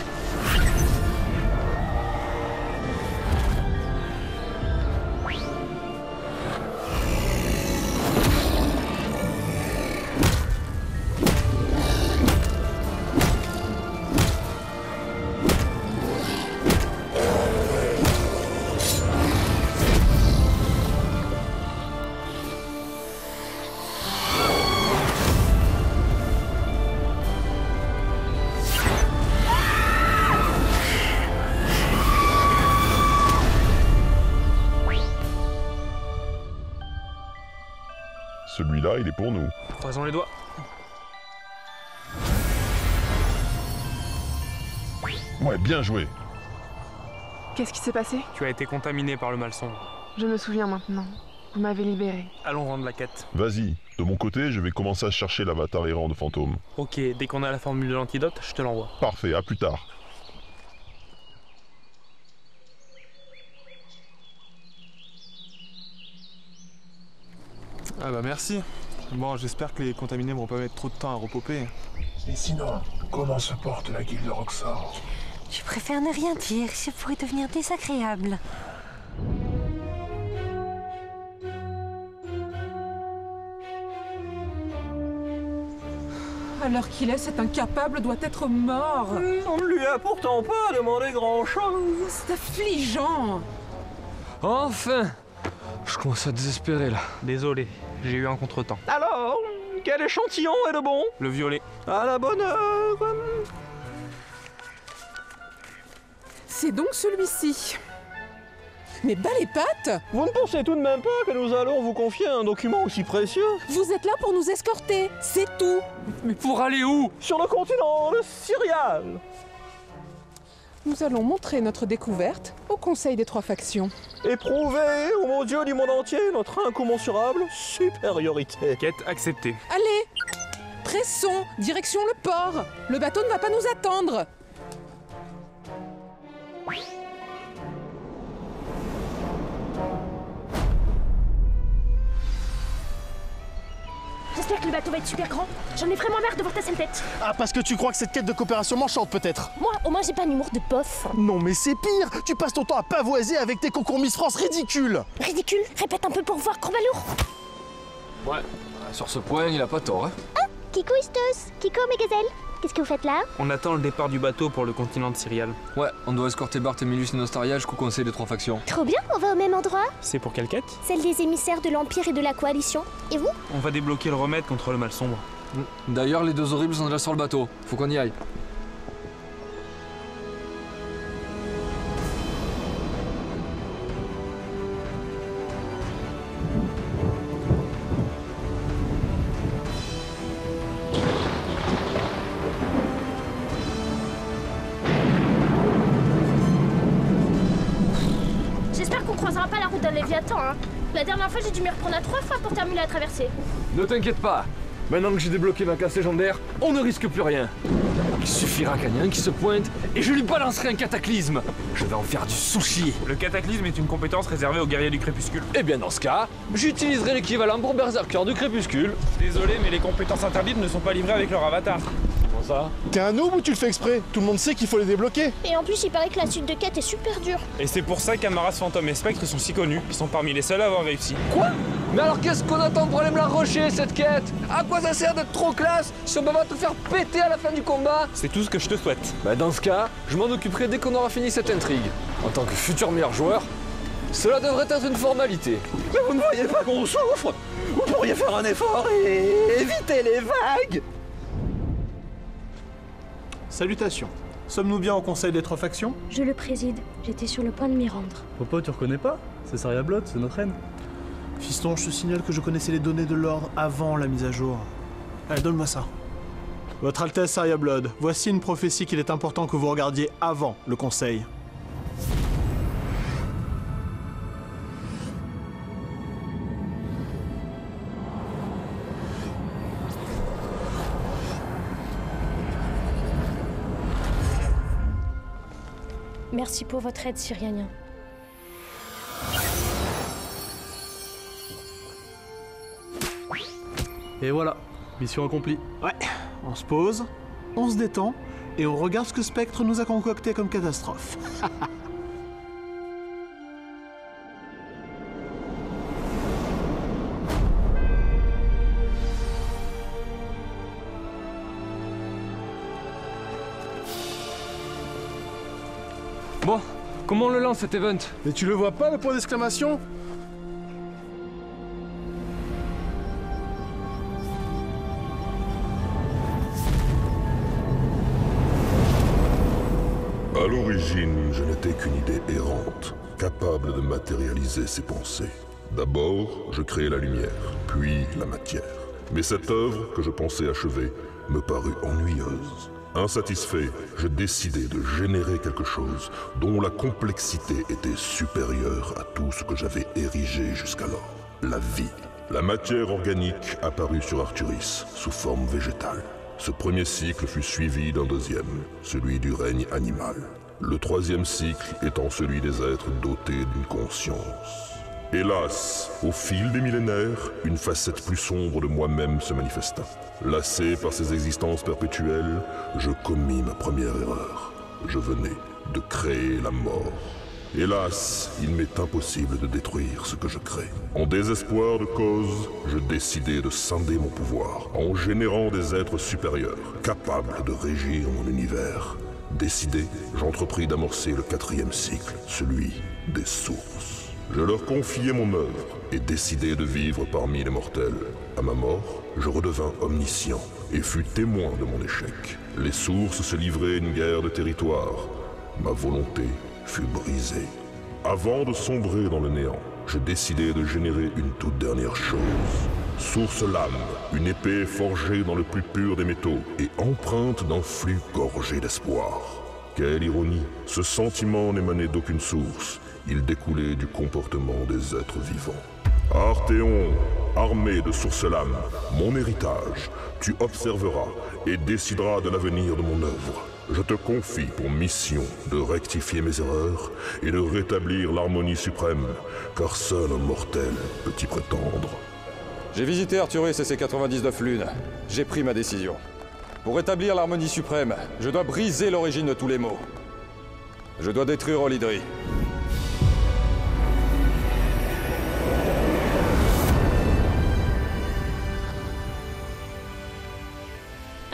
Celui-là, il est pour nous. Croisons les doigts. Ouais, bien joué. Qu'est-ce qui s'est passé? Tu as été contaminé par le mal sombre. Je me souviens maintenant. Vous m'avez libéré. Allons rendre la quête. Vas-y, de mon côté, je vais commencer à chercher l'avatar errant de fantôme. Ok, dès qu'on a la formule de l'antidote, je te l'envoie. Parfait, à plus tard. Ah bah merci. Bon, j'espère que les contaminés vont pas mettre trop de temps à repoper. Et sinon, comment se porte la guilde Roxor Je préfère ne rien dire, ça pourrait devenir désagréable. L'heure qu'il est, cet incapable doit être mort. On ne lui a pourtant pas demandé grand-chose. C'est affligeant. Enfin Je commence à désespérer là. Désolé, j'ai eu un contretemps. Alors, quel échantillon est le bon? Le violet. À la bonne heure. C'est donc celui-ci. Mais bas les pattes Vous ne pensez tout de même pas que nous allons vous confier un document aussi précieux? Vous êtes là pour nous escorter, c'est tout Mais pour aller où? Sur le continent, le Syrial Nous allons montrer notre découverte au Conseil des Trois Factions. Et prouver au mon Dieu du monde entier notre incommensurable supériorité. Quête acceptée. Allez Pressons Direction le port Le bateau ne va pas nous attendre J'espère que le bateau va être super grand. J'en ai vraiment marre de voir ta sale tête. Ah, parce que tu crois que cette quête de coopération m'enchante peut-être Moi, au moins, j'ai pas un humour de pof. Non, mais c'est pire Tu passes ton temps à pavoiser avec tes concours Miss France ridicules Ridicule Répète un peu pour voir, Corbalour Ouais, sur ce point, il a pas tort. Hein. Kiko Istos Kiko Mégazelle Qu'est-ce que vous faites là On attend le départ du bateau pour le continent de Syrial. Ouais, on doit escorter Bart et Milus et Nostaria jusqu'au conseil des trois factions. Trop bien, on va au même endroit C'est pour quelle quête Celle des émissaires de l'Empire et de la Coalition. Et vous On va débloquer le remède contre le mal sombre. D'ailleurs, les deux horribles sont déjà sur le bateau. Faut qu'on y aille. Dû m'y reprendre à trois fois pour terminer la traversée. Ne t'inquiète pas. Maintenant que j'ai débloqué ma classe légendaire, on ne risque plus rien. Il suffira qu'il y en ait un qui se pointe et je lui balancerai un cataclysme. Je vais en faire du sushi. Le cataclysme est une compétence réservée aux guerriers du crépuscule. Eh bien dans ce cas, j'utiliserai l'équivalent pour Berserker du crépuscule. Désolé, mais les compétences interdites ne sont pas livrées avec leur avatar. Ça T'es un noob ou tu le fais exprès? Tout le monde sait qu'il faut les débloquer Et en plus, il paraît que la suite de quête est super dure. Et c'est pour ça qu'Amaras, Fantôme et Spectre sont si connus. Ils sont parmi les seuls à avoir réussi. Quoi? Mais alors qu'est-ce qu'on attend pour aller me la rocher cette quête? À quoi ça sert d'être trop classe si on peut pas te faire péter à la fin du combat? C'est tout ce que je te souhaite. Bah dans ce cas, je m'en occuperai dès qu'on aura fini cette intrigue. En tant que futur meilleur joueur, cela devrait être une formalité. Mais vous ne voyez pas qu'on souffre? Vous pourriez faire un effort et éviter les vagues Salutations. Sommes-nous bien au Conseil des Trois Factions? Je le préside. J'étais sur le point de m'y rendre. Popo, tu reconnais pas? C'est Saria Blood, c'est notre reine. Fiston, je te signale que je connaissais les données de l'ordre avant la mise à jour. Allez, donne-moi ça. Votre Altesse Saria Blood, voici une prophétie qu'il est important que vous regardiez avant le Conseil. Merci pour votre aide, Syrianien. Et voilà, mission accomplie. Ouais, on se pose, on se détend, et on regarde ce que Spectre nous a concocté comme catastrophe. *laughs* Bon, comment on le lance cet event Mais tu le vois pas le point d'exclamation? À l'origine, je n'étais qu'une idée errante, capable de matérialiser ses pensées. D'abord, je créai la lumière, puis la matière. Mais cette œuvre, que je pensais achevée, me parut ennuyeuse. Insatisfait, je décidai de générer quelque chose dont la complexité était supérieure à tout ce que j'avais érigé jusqu'alors. La vie. La matière organique apparut sur Arturis, sous forme végétale. Ce premier cycle fut suivi d'un deuxième, celui du règne animal. Le troisième cycle étant celui des êtres dotés d'une conscience. Hélas, au fil des millénaires, une facette plus sombre de moi-même se manifesta. Lassé par ces existences perpétuelles, je commis ma première erreur. Je venais de créer la mort. Hélas, il m'est impossible de détruire ce que je crée. En désespoir de cause, je décidai de scinder mon pouvoir en générant des êtres supérieurs, capables de régir mon univers. Décidé, j'entrepris d'amorcer le quatrième cycle, celui des sources. Je leur confiai mon œuvre et décidai de vivre parmi les mortels. À ma mort, je redevins omniscient et fus témoin de mon échec. Les sources se livraient une guerre de territoire. Ma volonté fut brisée. Avant de sombrer dans le néant, je décidai de générer une toute dernière chose. Source lame, une épée forgée dans le plus pur des métaux et empreinte d'un flux gorgé d'espoir. Quelle ironie, ce sentiment n'émanait d'aucune source, il découlait du comportement des êtres vivants. Arthéon, armé de source lame, mon héritage, tu observeras et décideras de l'avenir de mon œuvre. Je te confie pour mission de rectifier mes erreurs et de rétablir l'harmonie suprême, car seul un mortel peut y prétendre. J'ai visité Arturis et ses 99 lunes. J'ai pris ma décision. Pour rétablir l'harmonie suprême, je dois briser l'origine de tous les maux. Je dois détruire Olydri.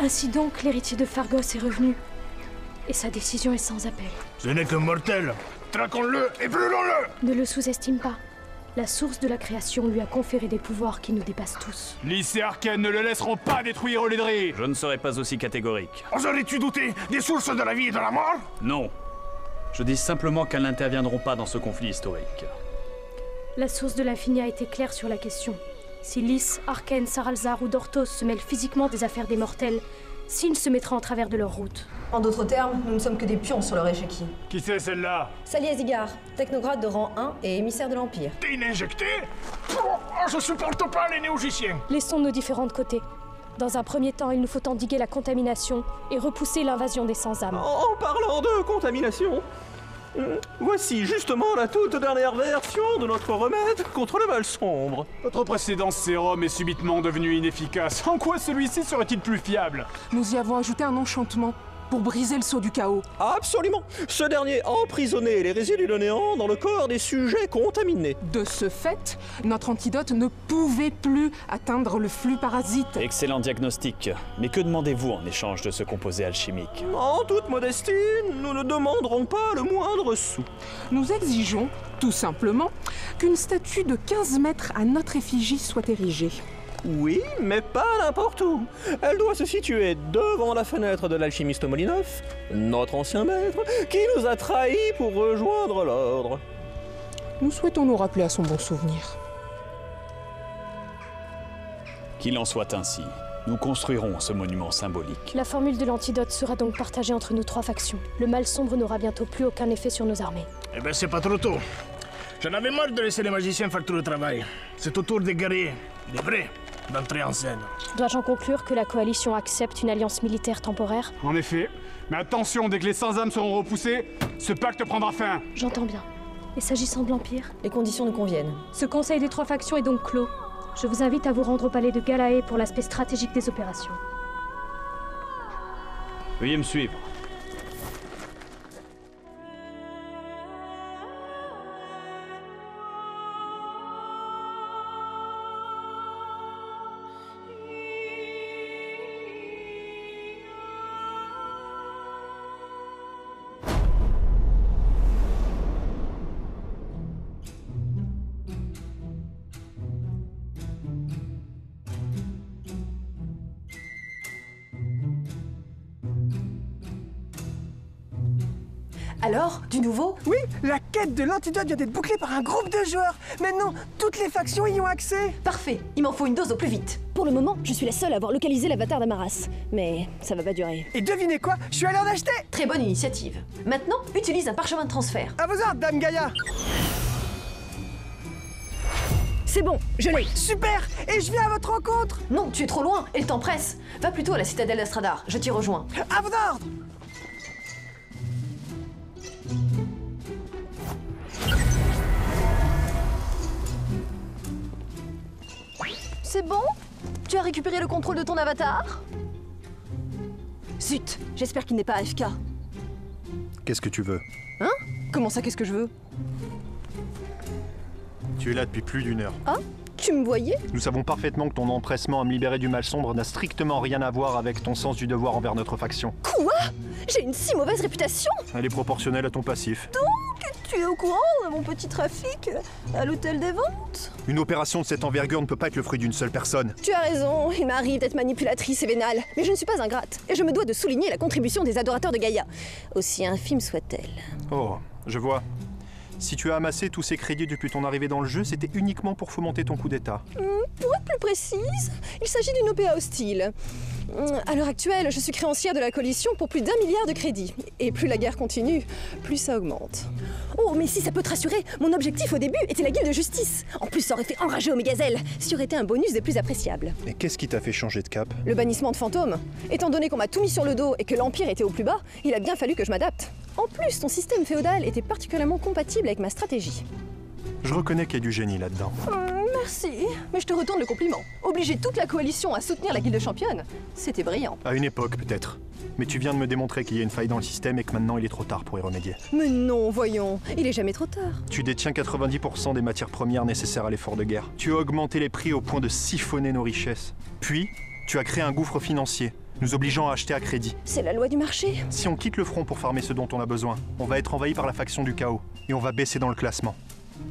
Ainsi donc, l'héritier de Fargos est revenu. Et sa décision est sans appel. Ce n'est qu'un mortel. Traquons-le et brûlons-le Ne le sous-estime pas. La source de la création lui a conféré des pouvoirs qui nous dépassent tous. Lys et Arken ne le laisseront pas détruire Oledri Je ne serai pas aussi catégorique. Oserais-tu douter des sources de la vie et de la mort? Non. Je dis simplement qu'elles n'interviendront pas dans ce conflit historique. La source de l'infini a été claire sur la question. Si Lys, Arken, Saralzar ou Dortos se mêlent physiquement des affaires des mortels, Sin se mettra en travers de leur route. En d'autres termes, nous ne sommes que des pions sur leur échiquier. Qui c'est celle-là? Sali Zigar, technograde de rang 1 et émissaire de l'Empire. T'es une injectée? Oh, Je supporte pas les néogiciens Laissons nos différents de côté. Dans un premier temps, il nous faut endiguer la contamination et repousser l'invasion des sans-âmes. En parlant de contamination, voici justement la toute dernière version de notre remède contre le mal sombre. Notre précédent sérum est subitement devenu inefficace. En quoi celui-ci serait-il plus fiable? Nous y avons ajouté un enchantement pour briser le sceau du chaos. Absolument Ce dernier emprisonnait les résidus de néant dans le corps des sujets contaminés. De ce fait, notre antidote ne pouvait plus atteindre le flux parasite. Excellent diagnostic. Mais que demandez-vous en échange de ce composé alchimique? En toute modestie, nous ne demanderons pas le moindre sou. Nous exigeons, tout simplement, qu'une statue de 15 mètres à notre effigie soit érigée. Oui, mais pas n'importe où. Elle doit se situer devant la fenêtre de l'alchimiste Molinov, notre ancien maître, qui nous a trahis pour rejoindre l'ordre. Nous souhaitons nous rappeler à son bon souvenir. Qu'il en soit ainsi. Nous construirons ce monument symbolique. La formule de l'antidote sera donc partagée entre nous trois factions. Le mal sombre n'aura bientôt plus aucun effet sur nos armées. Eh ben c'est pas trop tôt. J'en avais marre de laisser les magiciens faire tout le travail. C'est au tour des guerriers, des vrais, d'entrer en scène. Dois-je en conclure que la coalition accepte une alliance militaire temporaire? En effet. Mais attention, dès que les sans-âmes seront repoussés, ce pacte prendra fin. J'entends bien. Et s'agissant de l'Empire? Les conditions nous conviennent. Ce conseil des trois factions est donc clos. Je vous invite à vous rendre au palais de Galae pour l'aspect stratégique des opérations. Veuillez me suivre. Du nouveau? Oui, la quête de l'antidote vient d'être bouclée par un groupe de joueurs. Maintenant, toutes les factions y ont accès. Parfait, il m'en faut une dose au plus vite. Pour le moment, je suis la seule à avoir localisé l'avatar d'Amaras. Mais ça va pas durer. Et devinez quoi? Je suis à l'heure d'acheter Très bonne initiative. Maintenant, utilise un parchemin de transfert. À vos ordres, Dame Gaïa C'est bon, je l'ai. Super Et je viens à votre rencontre Non, tu es trop loin et le temps presse. Va plutôt à la citadelle d'Astradar, je t'y rejoins. À vos ordres C'est bon? Tu as récupéré le contrôle de ton avatar? Zut, j'espère qu'il n'est pas AFK. Qu'est-ce que tu veux? Hein? Comment ça, qu'est-ce que je veux? Tu es là depuis plus d'une heure. Ah Tu me voyais Nous savons parfaitement que ton empressement à me libérer du mal sombre n'a strictement rien à voir avec ton sens du devoir envers notre faction. Quoi J'ai une si mauvaise réputation Elle est proportionnelle à ton passif. Donc, tu es au courant de mon petit trafic à l'hôtel des ventes Une opération de cette envergure ne peut pas être le fruit d'une seule personne. Tu as raison, il m'arrive d'être manipulatrice et vénale, mais je ne suis pas ingrate, et je me dois de souligner la contribution des adorateurs de Gaïa, aussi infime soit-elle. Oh, je vois. Si tu as amassé tous ces crédits depuis ton arrivée dans le jeu, c'était uniquement pour fomenter ton coup d'état. Hmm, Pour être plus précise, il s'agit d'une OPA hostile. À l'heure actuelle, je suis créancière de la coalition pour plus d'un milliard de crédits. Et plus la guerre continue, plus ça augmente. Oh, mais si ça peut te rassurer, mon objectif au début était la guilde de justice. En plus, ça aurait fait enrager Omegazelle, qui aurait été un bonus des plus appréciables. Et qu'est-ce qui t'a fait changer de cap? Le bannissement de fantômes. Étant donné qu'on m'a tout mis sur le dos et que l'Empire était au plus bas, il a bien fallu que je m'adapte. En plus, ton système féodal était particulièrement compatible avec ma stratégie. Je reconnais qu'il y a du génie là-dedans. Hum, merci, mais je te retourne le compliment. Obliger toute la coalition à soutenir la guilde championne, c'était brillant. À une époque, peut-être. Mais tu viens de me démontrer qu'il y a une faille dans le système et que maintenant il est trop tard pour y remédier. Mais non, voyons, il est jamais trop tard. Tu détiens 90% des matières premières nécessaires à l'effort de guerre. Tu as augmenté les prix au point de siphonner nos richesses. Puis, tu as créé un gouffre financier, nous obligeant à acheter à crédit. C'est la loi du marché. Si on quitte le front pour farmer ce dont on a besoin, on va être envahi par la faction du chaos et on va baisser dans le classement.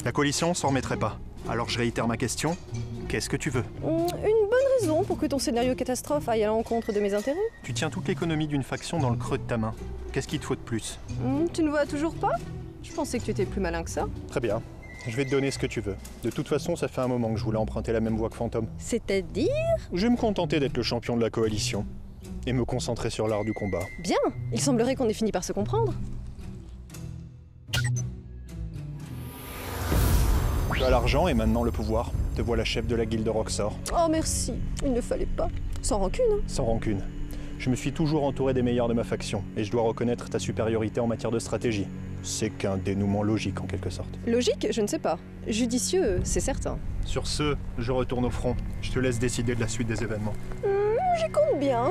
La coalition s'en remettrait pas. Alors je réitère ma question. Qu'est-ce que tu veux? Hum, Une bonne raison pour que ton scénario catastrophe aille à l'encontre de mes intérêts. Tu tiens toute l'économie d'une faction dans le creux de ta main. Qu'est-ce qu'il te faut de plus? Hum, tu ne vois toujours pas? Je pensais que tu étais plus malin que ça. Très bien. Je vais te donner ce que tu veux. De toute façon, ça fait un moment que je voulais emprunter la même voie que Fantôme. C'est-à-dire? Je vais me contenter d'être le champion de la coalition et me concentrer sur l'art du combat. Bien, il semblerait qu'on ait fini par se comprendre. Tu as l'argent et maintenant le pouvoir. Te voilà chef de la guilde Roxor. Oh merci, il ne fallait pas. Sans rancune. hein. Sans rancune. Je me suis toujours entouré des meilleurs de ma faction, et je dois reconnaître ta supériorité en matière de stratégie. C'est qu'un dénouement logique en quelque sorte. Logique, je ne sais pas. Judicieux, c'est certain. Sur ce, je retourne au front. Je te laisse décider de la suite des événements. Hum, J'y compte bien.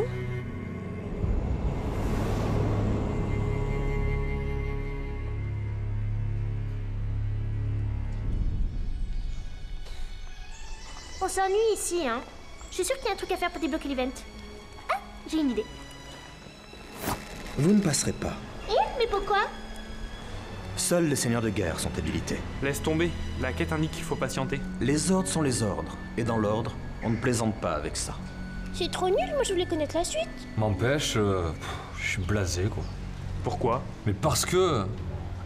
On s'ennuie ici, hein. Je suis sûre qu'il y a un truc à faire pour débloquer l'event. Ah, j'ai une idée. Vous ne passerez pas. Eh, mais pourquoi? Seuls les seigneurs de guerre sont habilités. Laisse tomber, la quête indique qu'il faut patienter. Les ordres sont les ordres, et dans l'ordre, on ne plaisante pas avec ça. C'est trop nul, moi je voulais connaître la suite. M'empêche, euh, je suis blasé quoi. Pourquoi? Mais parce que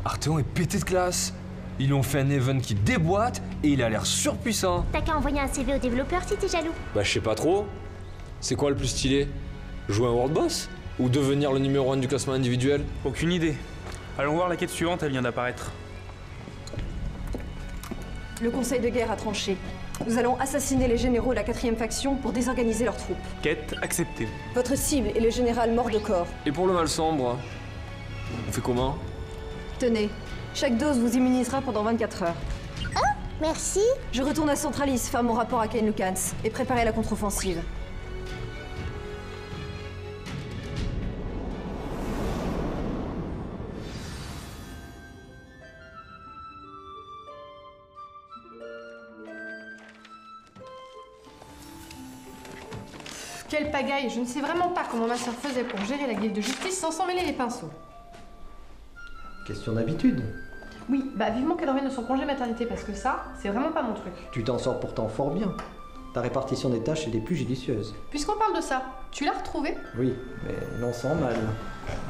Arthéon est pété de classe. Ils lui ont fait un event qui déboîte et il a l'air surpuissant. T'as qu'à envoyer un CV au développeur si t'es jaloux. Bah je sais pas trop. C'est quoi le plus stylé? Jouer un world boss? Ou devenir le numéro 1 du classement individuel? Aucune idée. Allons voir la quête suivante, elle vient d'apparaître. Le conseil de guerre a tranché. Nous allons assassiner les généraux de la quatrième faction pour désorganiser leurs troupes. Quête acceptée. Votre cible est le général Mordecor. Et pour le mal sombre On fait comment? Tenez, chaque dose vous immunisera pendant 24 heures. Merci. Je retourne à Centralis faire mon rapport à Ken Lucas et préparer la contre-offensive. Quelle pagaille Je ne sais vraiment pas comment ma soeur faisait pour gérer la guilde de justice sans s'en mêler les pinceaux. Question d'habitude. Oui, bah vivement qu'elle revienne de son congé maternité parce que ça, c'est vraiment pas mon truc. Tu t'en sors pourtant fort bien. Ta répartition des tâches est des plus judicieuses. Puisqu'on parle de ça, tu l'as retrouvé Oui, mais non sans mal.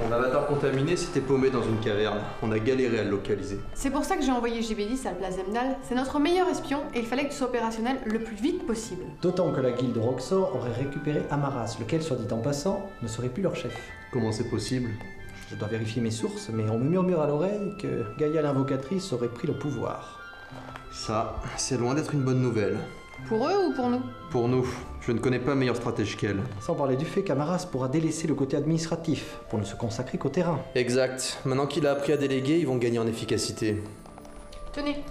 Mon avatar contaminé s'était paumé dans une caverne. On a galéré à le localiser. C'est pour ça que j'ai envoyé GB10 à la place Zemnal. C'est notre meilleur espion et il fallait que tu sois opérationnel le plus vite possible. D'autant que la guilde Roxor aurait récupéré Amaras, lequel, soit dit en passant, ne serait plus leur chef. Comment c'est possible? Je dois vérifier mes sources, mais on me murmure à l'oreille que Gaïa l'invocatrice aurait pris le pouvoir. Ça, c'est loin d'être une bonne nouvelle. Pour eux ou pour nous? Pour nous, je ne connais pas meilleure stratège qu'elle. Sans parler du fait qu'Amaras pourra délaisser le côté administratif pour ne se consacrer qu'au terrain. Exact. Maintenant qu'il a appris à déléguer, ils vont gagner en efficacité. Tenez.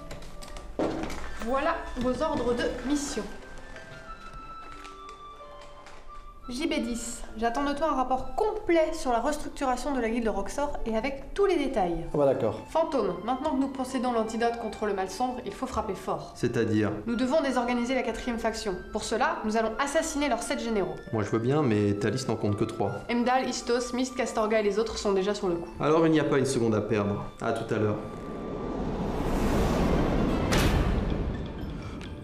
Voilà vos ordres de mission. JB10, j'attends de toi un rapport complet sur la restructuration de la guilde Roxor et avec tous les détails. Ah bah d'accord. Fantôme, maintenant que nous possédons l'antidote contre le mal sombre, il faut frapper fort. C'est-à-dire Nous devons désorganiser la quatrième faction. Pour cela, nous allons assassiner leurs sept généraux. Moi je veux bien, mais ta liste n'en compte que trois. Emdal, Istos, Mist, Castorga et les autres sont déjà sur le coup. Alors il n'y a pas une seconde à perdre. À tout à l'heure.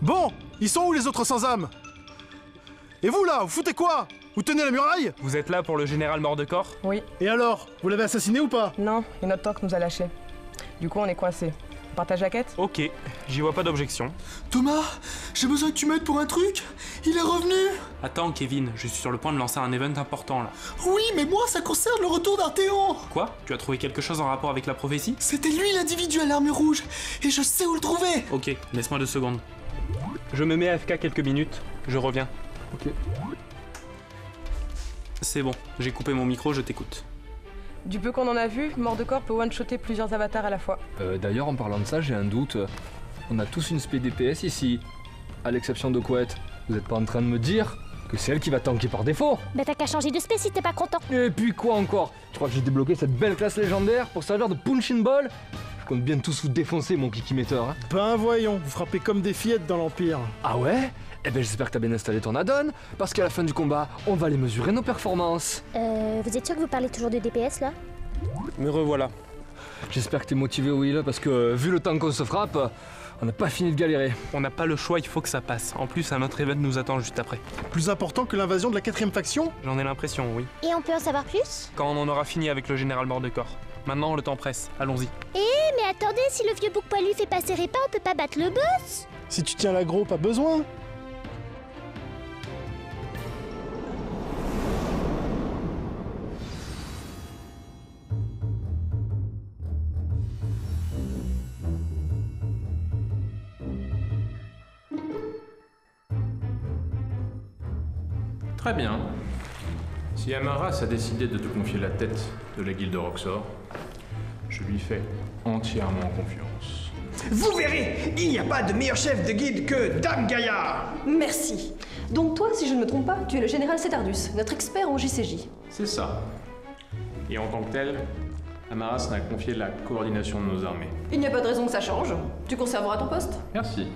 Bon, ils sont où les autres sans âme? Et vous là, vous foutez quoi? Vous tenez la muraille? Vous êtes là pour le général mort de corps? Oui. Et alors Vous l'avez assassiné ou pas? Non, et notre tank nous a lâchés. Du coup, on est coincé. On partage la quête? Ok, j'y vois pas d'objection. Thomas, j'ai besoin que tu m'aides pour un truc Il est revenu Attends, Kevin, je suis sur le point de lancer un event important là. Oui, mais moi, ça concerne le retour d'Arthéon Quoi? Tu as trouvé quelque chose en rapport avec la prophétie? C'était lui l'individu à l'armure rouge, et je sais où le trouver Ok, laisse-moi deux secondes. Je me mets AFK quelques minutes, je reviens. Ok. C'est bon, j'ai coupé mon micro, je t'écoute. Du peu qu'on en a vu, mort de corps peut one-shotter plusieurs avatars à la fois. Euh, D'ailleurs, en parlant de ça, j'ai un doute. On a tous une spé DPS ici, à l'exception de Couette. Vous êtes pas en train de me dire que c'est elle qui va tanker par défaut Bah t'as qu'à changer de spé si t'es pas content. Et puis quoi encore? Tu crois que j'ai débloqué cette belle classe légendaire pour servir de punching ball? Je compte bien tous vous défoncer, mon kikimetteur. Hein. Ben voyons, vous frappez comme des fillettes dans l'Empire. Ah ouais? Eh ben j'espère que t'as bien installé ton add-on, parce qu'à la fin du combat, on va aller mesurer nos performances. Euh, vous êtes sûr que vous parlez toujours de DPS là? Me revoilà. J'espère que t'es motivé, Will, parce que euh, vu le temps qu'on se frappe, on n'a pas fini de galérer. On n'a pas le choix, il faut que ça passe. En plus, un autre event nous attend juste après. Plus important que l'invasion de la quatrième faction? J'en ai l'impression, oui. Et on peut en savoir plus? Quand on en aura fini avec le général mort de corps. Maintenant, le temps presse. Allons-y. Eh, mais attendez, si le vieux bouc poilu fait passer Répa, on peut pas battre le boss? Si tu tiens l'agro, pas besoin Très bien. Si Amaras a décidé de te confier la tête de la guilde Roxor, je lui fais entièrement confiance. Vous verrez, il n'y a pas de meilleur chef de guilde que Dame Gaïa Merci. Donc toi, si je ne me trompe pas, tu es le général Cetardus, notre expert en JCJ. C'est ça. Et en tant que tel, Amaras n'a confié la coordination de nos armées. Il n'y a pas de raison que ça change. Tu conserveras ton poste? Merci.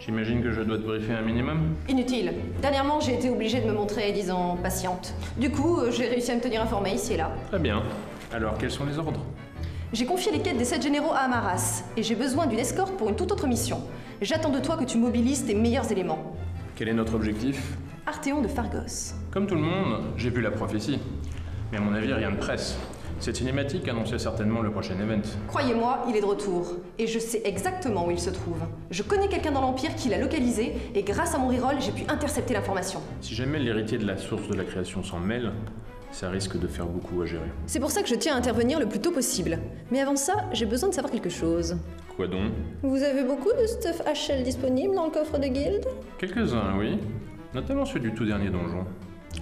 J'imagine que je dois te briefer un minimum Inutile. Dernièrement, j'ai été obligée de me montrer, disons, patiente. Du coup, euh, j'ai réussi à me tenir informée ici et là. Très bien. Alors, quels sont les ordres? J'ai confié les quêtes des sept généraux à Amaras, et j'ai besoin d'une escorte pour une toute autre mission. J'attends de toi que tu mobilises tes meilleurs éléments. Quel est notre objectif? Arthéon de Fargos. Comme tout le monde, j'ai vu la prophétie. Mais à mon avis, rien de presse. Cette cinématique annonçait certainement le prochain event. Croyez-moi, il est de retour. Et je sais exactement où il se trouve. Je connais quelqu'un dans l'Empire qui l'a localisé, et grâce à mon reroll, j'ai pu intercepter l'information. Si jamais l'héritier de la source de la création s'en mêle, ça risque de faire beaucoup à gérer. C'est pour ça que je tiens à intervenir le plus tôt possible. Mais avant ça, j'ai besoin de savoir quelque chose. Quoi donc? Vous avez beaucoup de stuff HL disponible dans le coffre de guilde? Quelques-uns, oui. Notamment ceux du tout dernier donjon.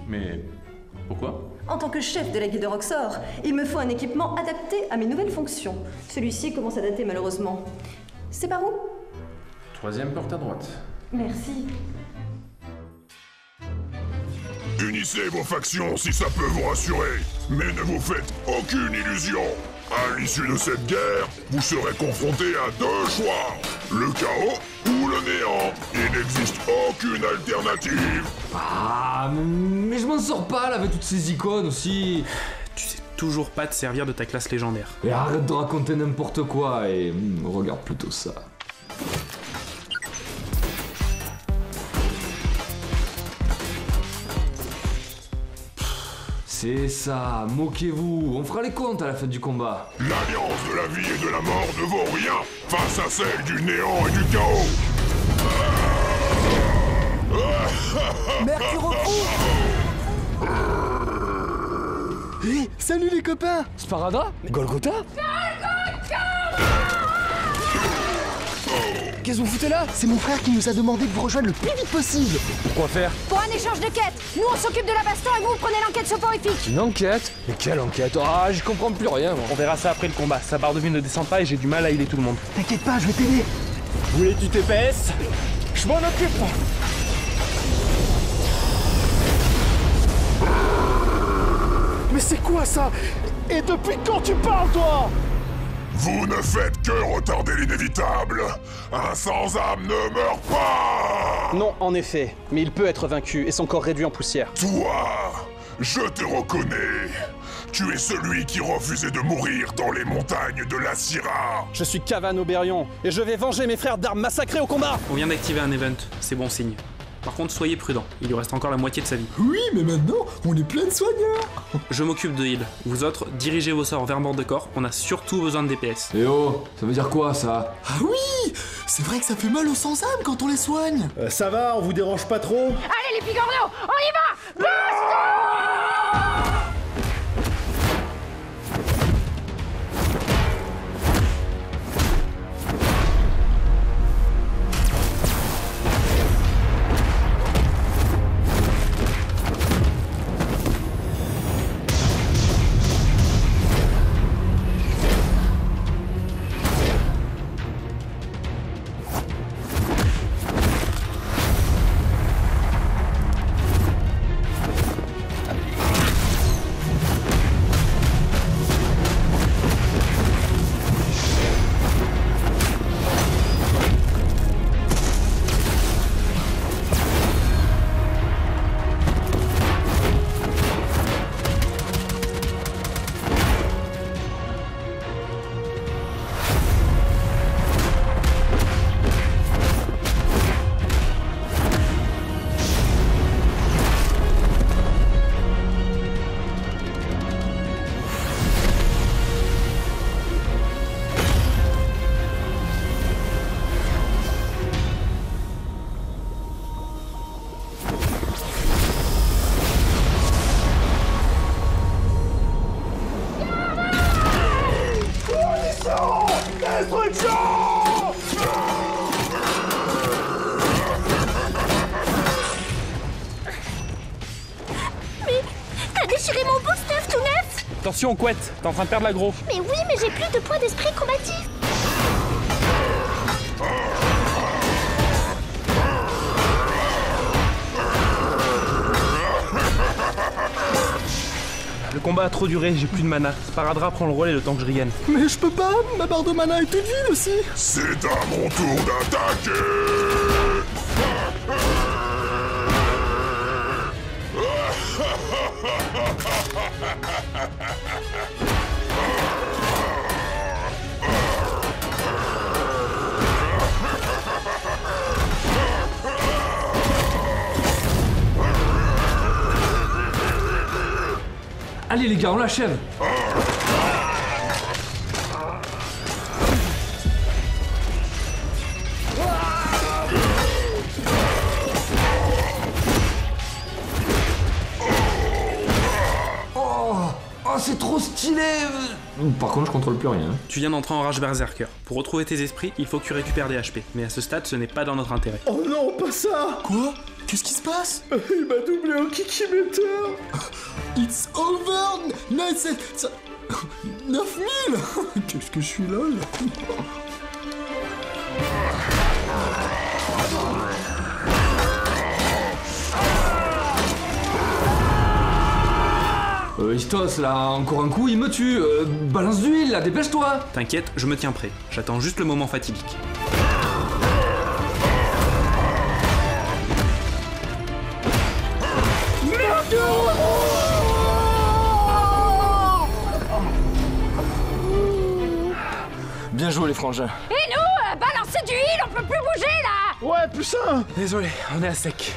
Mais pourquoi? En tant que chef de la guilde Roxor, il me faut un équipement adapté à mes nouvelles fonctions. Celui-ci commence à dater malheureusement. C'est par où? Troisième porte à droite. Merci. Unissez vos factions si ça peut vous rassurer, mais ne vous faites aucune illusion. À l'issue de cette guerre, vous serez confronté à deux choix. Le chaos ou le néant. Il n'existe aucune alternative. Ah, mais je m'en sors pas là avec toutes ces icônes aussi. Tu sais toujours pas te servir de ta classe légendaire. Et arrête de raconter n'importe quoi et hmm, regarde plutôt ça. C'est ça, moquez-vous, on fera les comptes à la fin du combat. L'alliance de la vie et de la mort ne vaut rien face à celle du néant et du chaos. *laughs* Mercure Hé, salut les copains. Sparada. Golgotha Qu'est-ce que vous foutez là C'est mon frère qui nous a demandé de vous rejoindre le plus vite possible Pourquoi faire Pour un échange de quêtes Nous on s'occupe de la baston et vous, vous prenez l'enquête soporifique Une enquête Mais quelle enquête Ah, j'y comprends plus rien moi. On verra ça après le combat. Sa barre de vie ne descend pas et j'ai du mal à healer tout le monde. T'inquiète pas, je vais t'aider Vous voulez du TPS Je m'en occupe Mais c'est quoi ça Et depuis quand tu parles, toi Vous ne faites que retarder l'inévitable. Un sans-âme ne meurt pas. Non, en effet, mais il peut être vaincu et son corps réduit en poussière. Toi, je te reconnais. Tu es celui qui refusait de mourir dans les montagnes de la Syrah. Je suis Kavan Oberion et je vais venger mes frères d'armes massacrés au combat On vient d'activer un event, c'est bon signe. Par contre, soyez prudent, il lui reste encore la moitié de sa vie. Oui, mais maintenant, on est plein de soigneurs. Je m'occupe de heal. Vous autres, dirigez vos sorts vers bord de corps, on a surtout besoin de DPS. Eh oh, ça veut dire quoi ça? Ah oui! C'est vrai que ça fait mal aux sans-âme quand on les soigne. Euh, Ça va, on vous dérange pas trop? Allez les pigorneaux, on y va Attention, couette, t'es en train de perdre l'aggro. Mais oui, mais j'ai plus de points d'esprit combatif Le combat a trop duré, j'ai plus de mana. Sparadra prend le relais le temps que je regagne. Mais je peux pas Ma barre de mana est toute vide aussi C'est à mon tour d'attaquer. Allez les gars, on l'achève Oh, oh c'est trop stylé Par contre, je contrôle plus rien. Tu viens d'entrer en rage berserker. Pour retrouver tes esprits, il faut que tu récupères des HP. Mais à ce stade, ce n'est pas dans notre intérêt. Oh non, pas ça Quoi? Qu'est-ce qui se passe? Il m'a doublé au kikimeter *laughs* It's over 9 9000 *laughs* Qu'est-ce que je suis là, là? Euh, Istos, là, encore un coup, il me tue. Euh, balance d'huile, là, dépêche-toi. T'inquiète, je me tiens prêt. J'attends juste le moment fatidique. Bien joué, les frangins. Et nous, euh, balancez du heal, on peut plus bouger là Ouais, plus ça Désolé, on est à sec.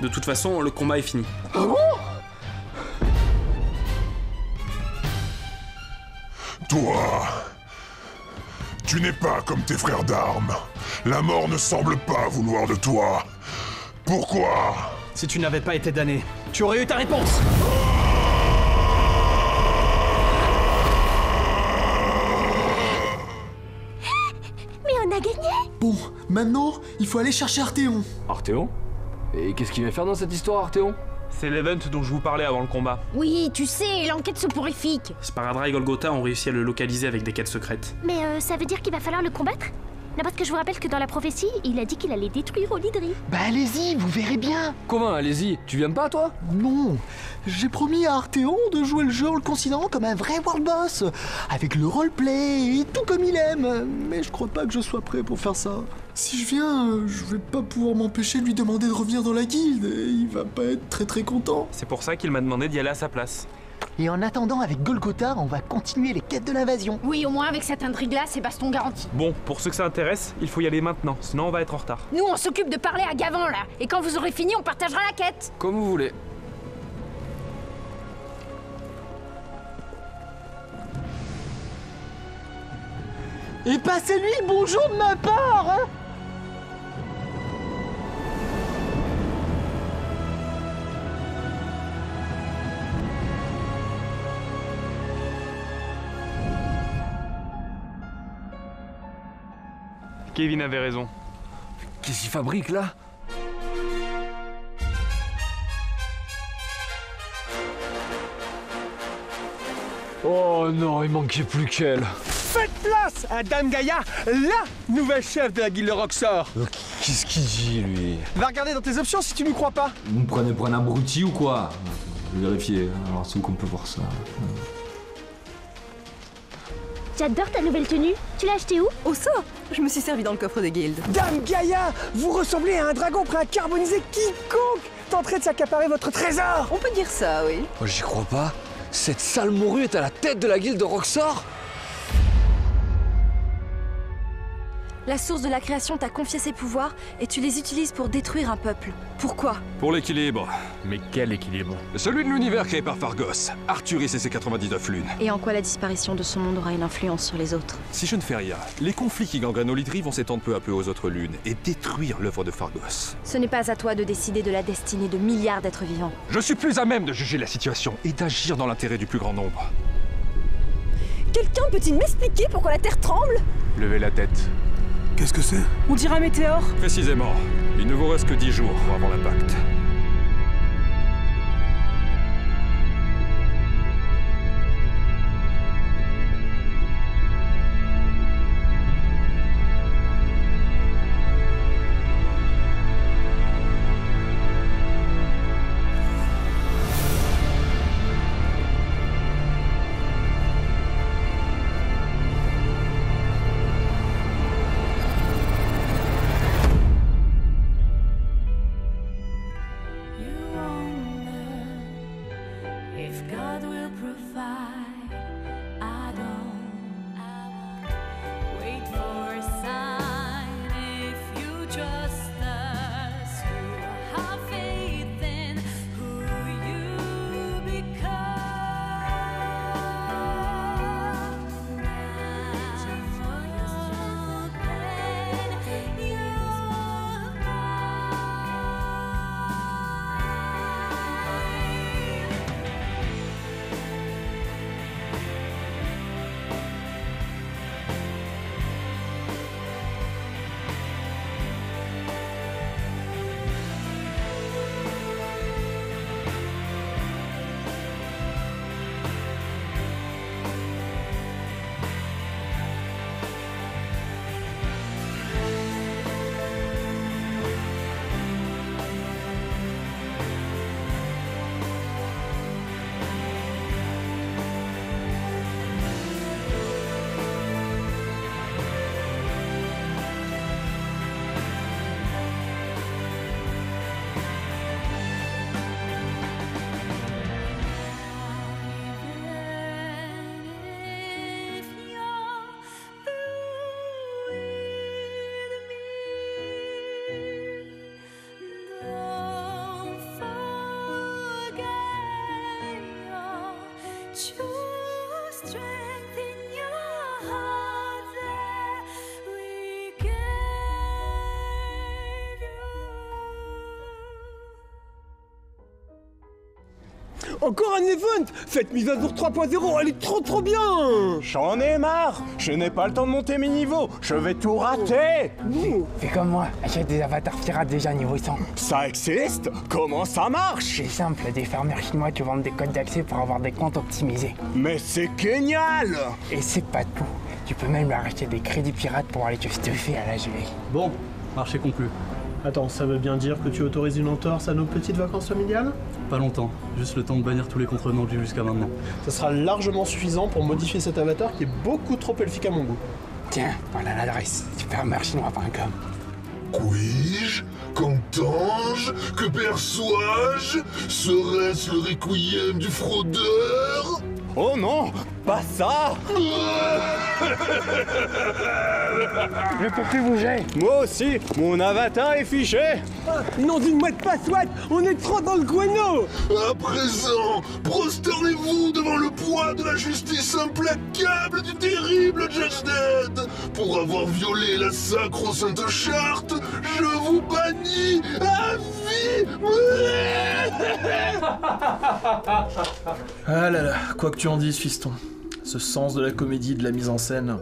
De toute façon, le combat est fini. Ah bon? Toi, tu n'es pas comme tes frères d'armes. La mort ne semble pas vouloir de toi. Pourquoi? Si tu n'avais pas été damné, tu aurais eu ta réponse maintenant, il faut aller chercher Arthéon. Arthéon Et qu'est-ce qu'il va faire dans cette histoire, Arthéon C'est l'event dont je vous parlais avant le combat. Oui, tu sais, l'enquête soporifique. Sparadra et Golgotha ont réussi à le localiser avec des quêtes secrètes. Mais euh, ça veut dire qu'il va falloir le combattre? Non, parce que je vous rappelle que dans la prophétie, il a dit qu'il allait détruire Olydri. Bah allez-y, vous verrez bien. Comment, allez-y Tu viens pas, toi? Non, j'ai promis à Arthéon de jouer le jeu en le considérant comme un vrai world boss, avec le roleplay et tout comme il aime. Mais je crois pas que je sois prêt pour faire ça. Si je viens, je vais pas pouvoir m'empêcher de lui demander de revenir dans la guilde et il va pas être très très content. C'est pour ça qu'il m'a demandé d'y aller à sa place. Et en attendant, avec Golgotha, on va continuer les quêtes de l'invasion. Oui, au moins avec cette intrigue-là, c'est baston garanti. Bon, pour ceux que ça intéresse, il faut y aller maintenant, sinon on va être en retard. Nous, on s'occupe de parler à Gavan là. Et quand vous aurez fini, on partagera la quête. Comme vous voulez. Et passez-lui le bonjour de ma part hein Kevin avait raison. Qu'est-ce qu'il fabrique, là? Oh non, il manquait plus qu'elle. Faites place à Dame Gaïa, la nouvelle chef de la guilde Roxor. Qu'est-ce qu'il dit, lui? Va regarder dans tes options si tu nous crois pas. Vous me prenez pour un abruti ou quoi? Je vais vérifier. Alors, c'est où qu'on peut voir ça J'adore ta nouvelle tenue. Tu l'as achetée où? Au sort Je me suis servi dans le coffre des guildes. Dame Gaïa, vous ressemblez à un dragon prêt à carboniser quiconque tenterait de s'accaparer votre trésor. On peut dire ça, oui. Oh, J'y crois pas. Cette sale morue est à la tête de la guilde de Roxor La source de la création t'a confié ses pouvoirs et tu les utilises pour détruire un peuple. Pourquoi? Pour l'équilibre. Mais quel équilibre? Celui de l'univers créé par Fargos, Arturis et ses 99 lunes. Et en quoi la disparition de ce monde aura une influence sur les autres? Si je ne fais rien, les conflits qui gangrènent Olydri vont s'étendre peu à peu aux autres lunes et détruire l'œuvre de Fargos. Ce n'est pas à toi de décider de la destinée de milliards d'êtres vivants. Je suis plus à même de juger la situation et d'agir dans l'intérêt du plus grand nombre. Quelqu'un peut-il m'expliquer pourquoi la Terre tremble? Levez la tête. Qu'est-ce que c'est? On dirait un météore. Précisément. Il ne vous reste que 10 jours avant l'impact. Encore un event. Faites mise à jour 3.0, elle est trop trop bien. J'en ai marre. Je n'ai pas le temps de monter mes niveaux. Je vais tout rater. Fais comme moi, achète des avatars pirates déjà niveau 100. Ça existe Comment ça marche? C'est simple, des farmers chinois te vendent des codes d'accès pour avoir des comptes optimisés. Mais c'est génial. Et c'est pas tout. Tu peux même leur acheter des crédits pirates pour aller te stuffer à la gelée. Bon, marché conclu. Attends, ça veut bien dire que tu autorises une entorse à nos petites vacances familiales? Pas longtemps, juste le temps de bannir tous les contrevenants que j'ai jusqu'à maintenant. Ça sera largement suffisant pour modifier cet avatar qui est beaucoup trop elfique à mon goût. Tiens, voilà l'adresse, supermarchinois.com. Puis-je Qu'entends-je Que perçois-je? Serait-ce le requiem du fraudeur? Oh non Pas ça. Je peux plus bouger Moi aussi Mon avatar est fiché. Non d'une mouette pas soit On est trop dans le guano. À présent, prosternez-vous devant le poids de la justice implacable du terrible Judge Dead Pour avoir violé la sacro-sainte charte, je vous bannis à vie. Ah là là, quoi que tu en dises, fiston. Ce sens de la comédie, de la mise en scène,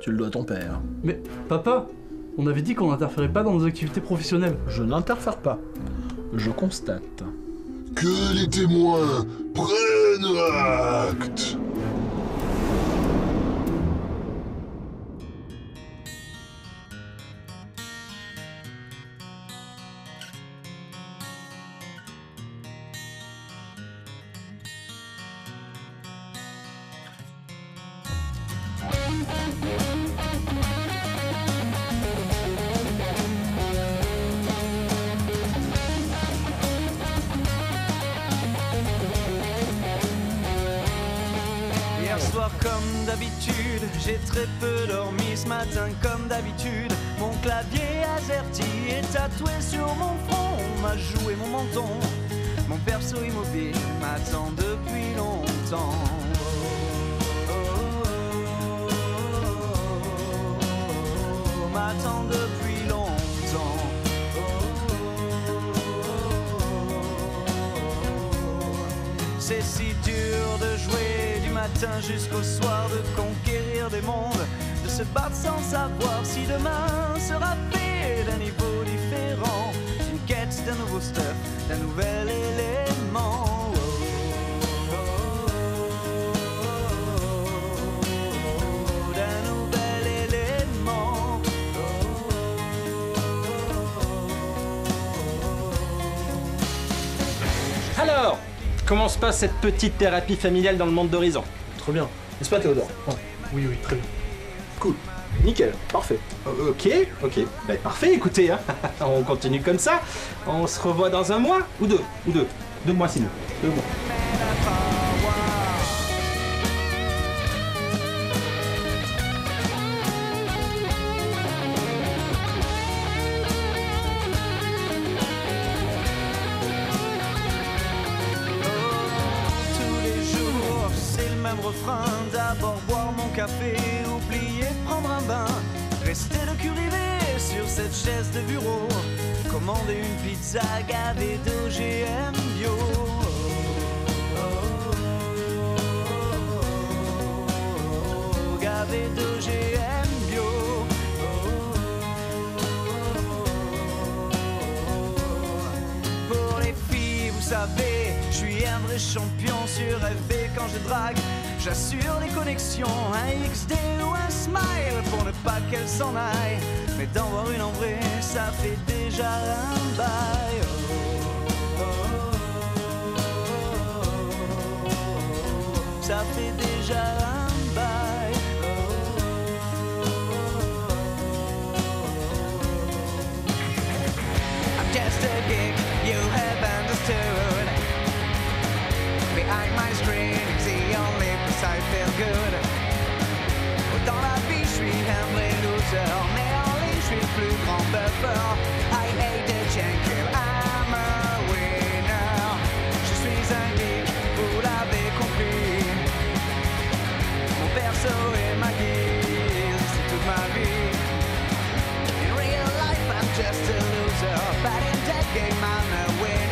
tu le dois à ton père. Mais papa, on avait dit qu'on n'interférait pas dans nos activités professionnelles. Je n'interfère pas. Je constate. Que les témoins prennent acte cette petite thérapie familiale dans le monde d'Horizon Trop bien. N'est-ce pas Théodore? Oui, oui, très bien. Cool. Nickel, parfait. Ok, ok. Ben, parfait, écoutez, hein. *laughs* on continue comme ça. On se revoit dans un mois ou deux? Ou deux Deux mois sinon. Deux mois. S'en aille. Mais d'en voir une en vrai, ça fait déjà un bail. Ça fait déjà un bail. I'm just a geek, you have understood. Behind my screen, it's the only place I feel good. Loser, but in that game, I'm a winner. I am the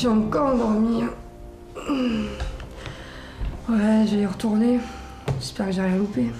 suis encore endormie. Ouais, je vais y retourner. J'espère que j'ai rien loupé.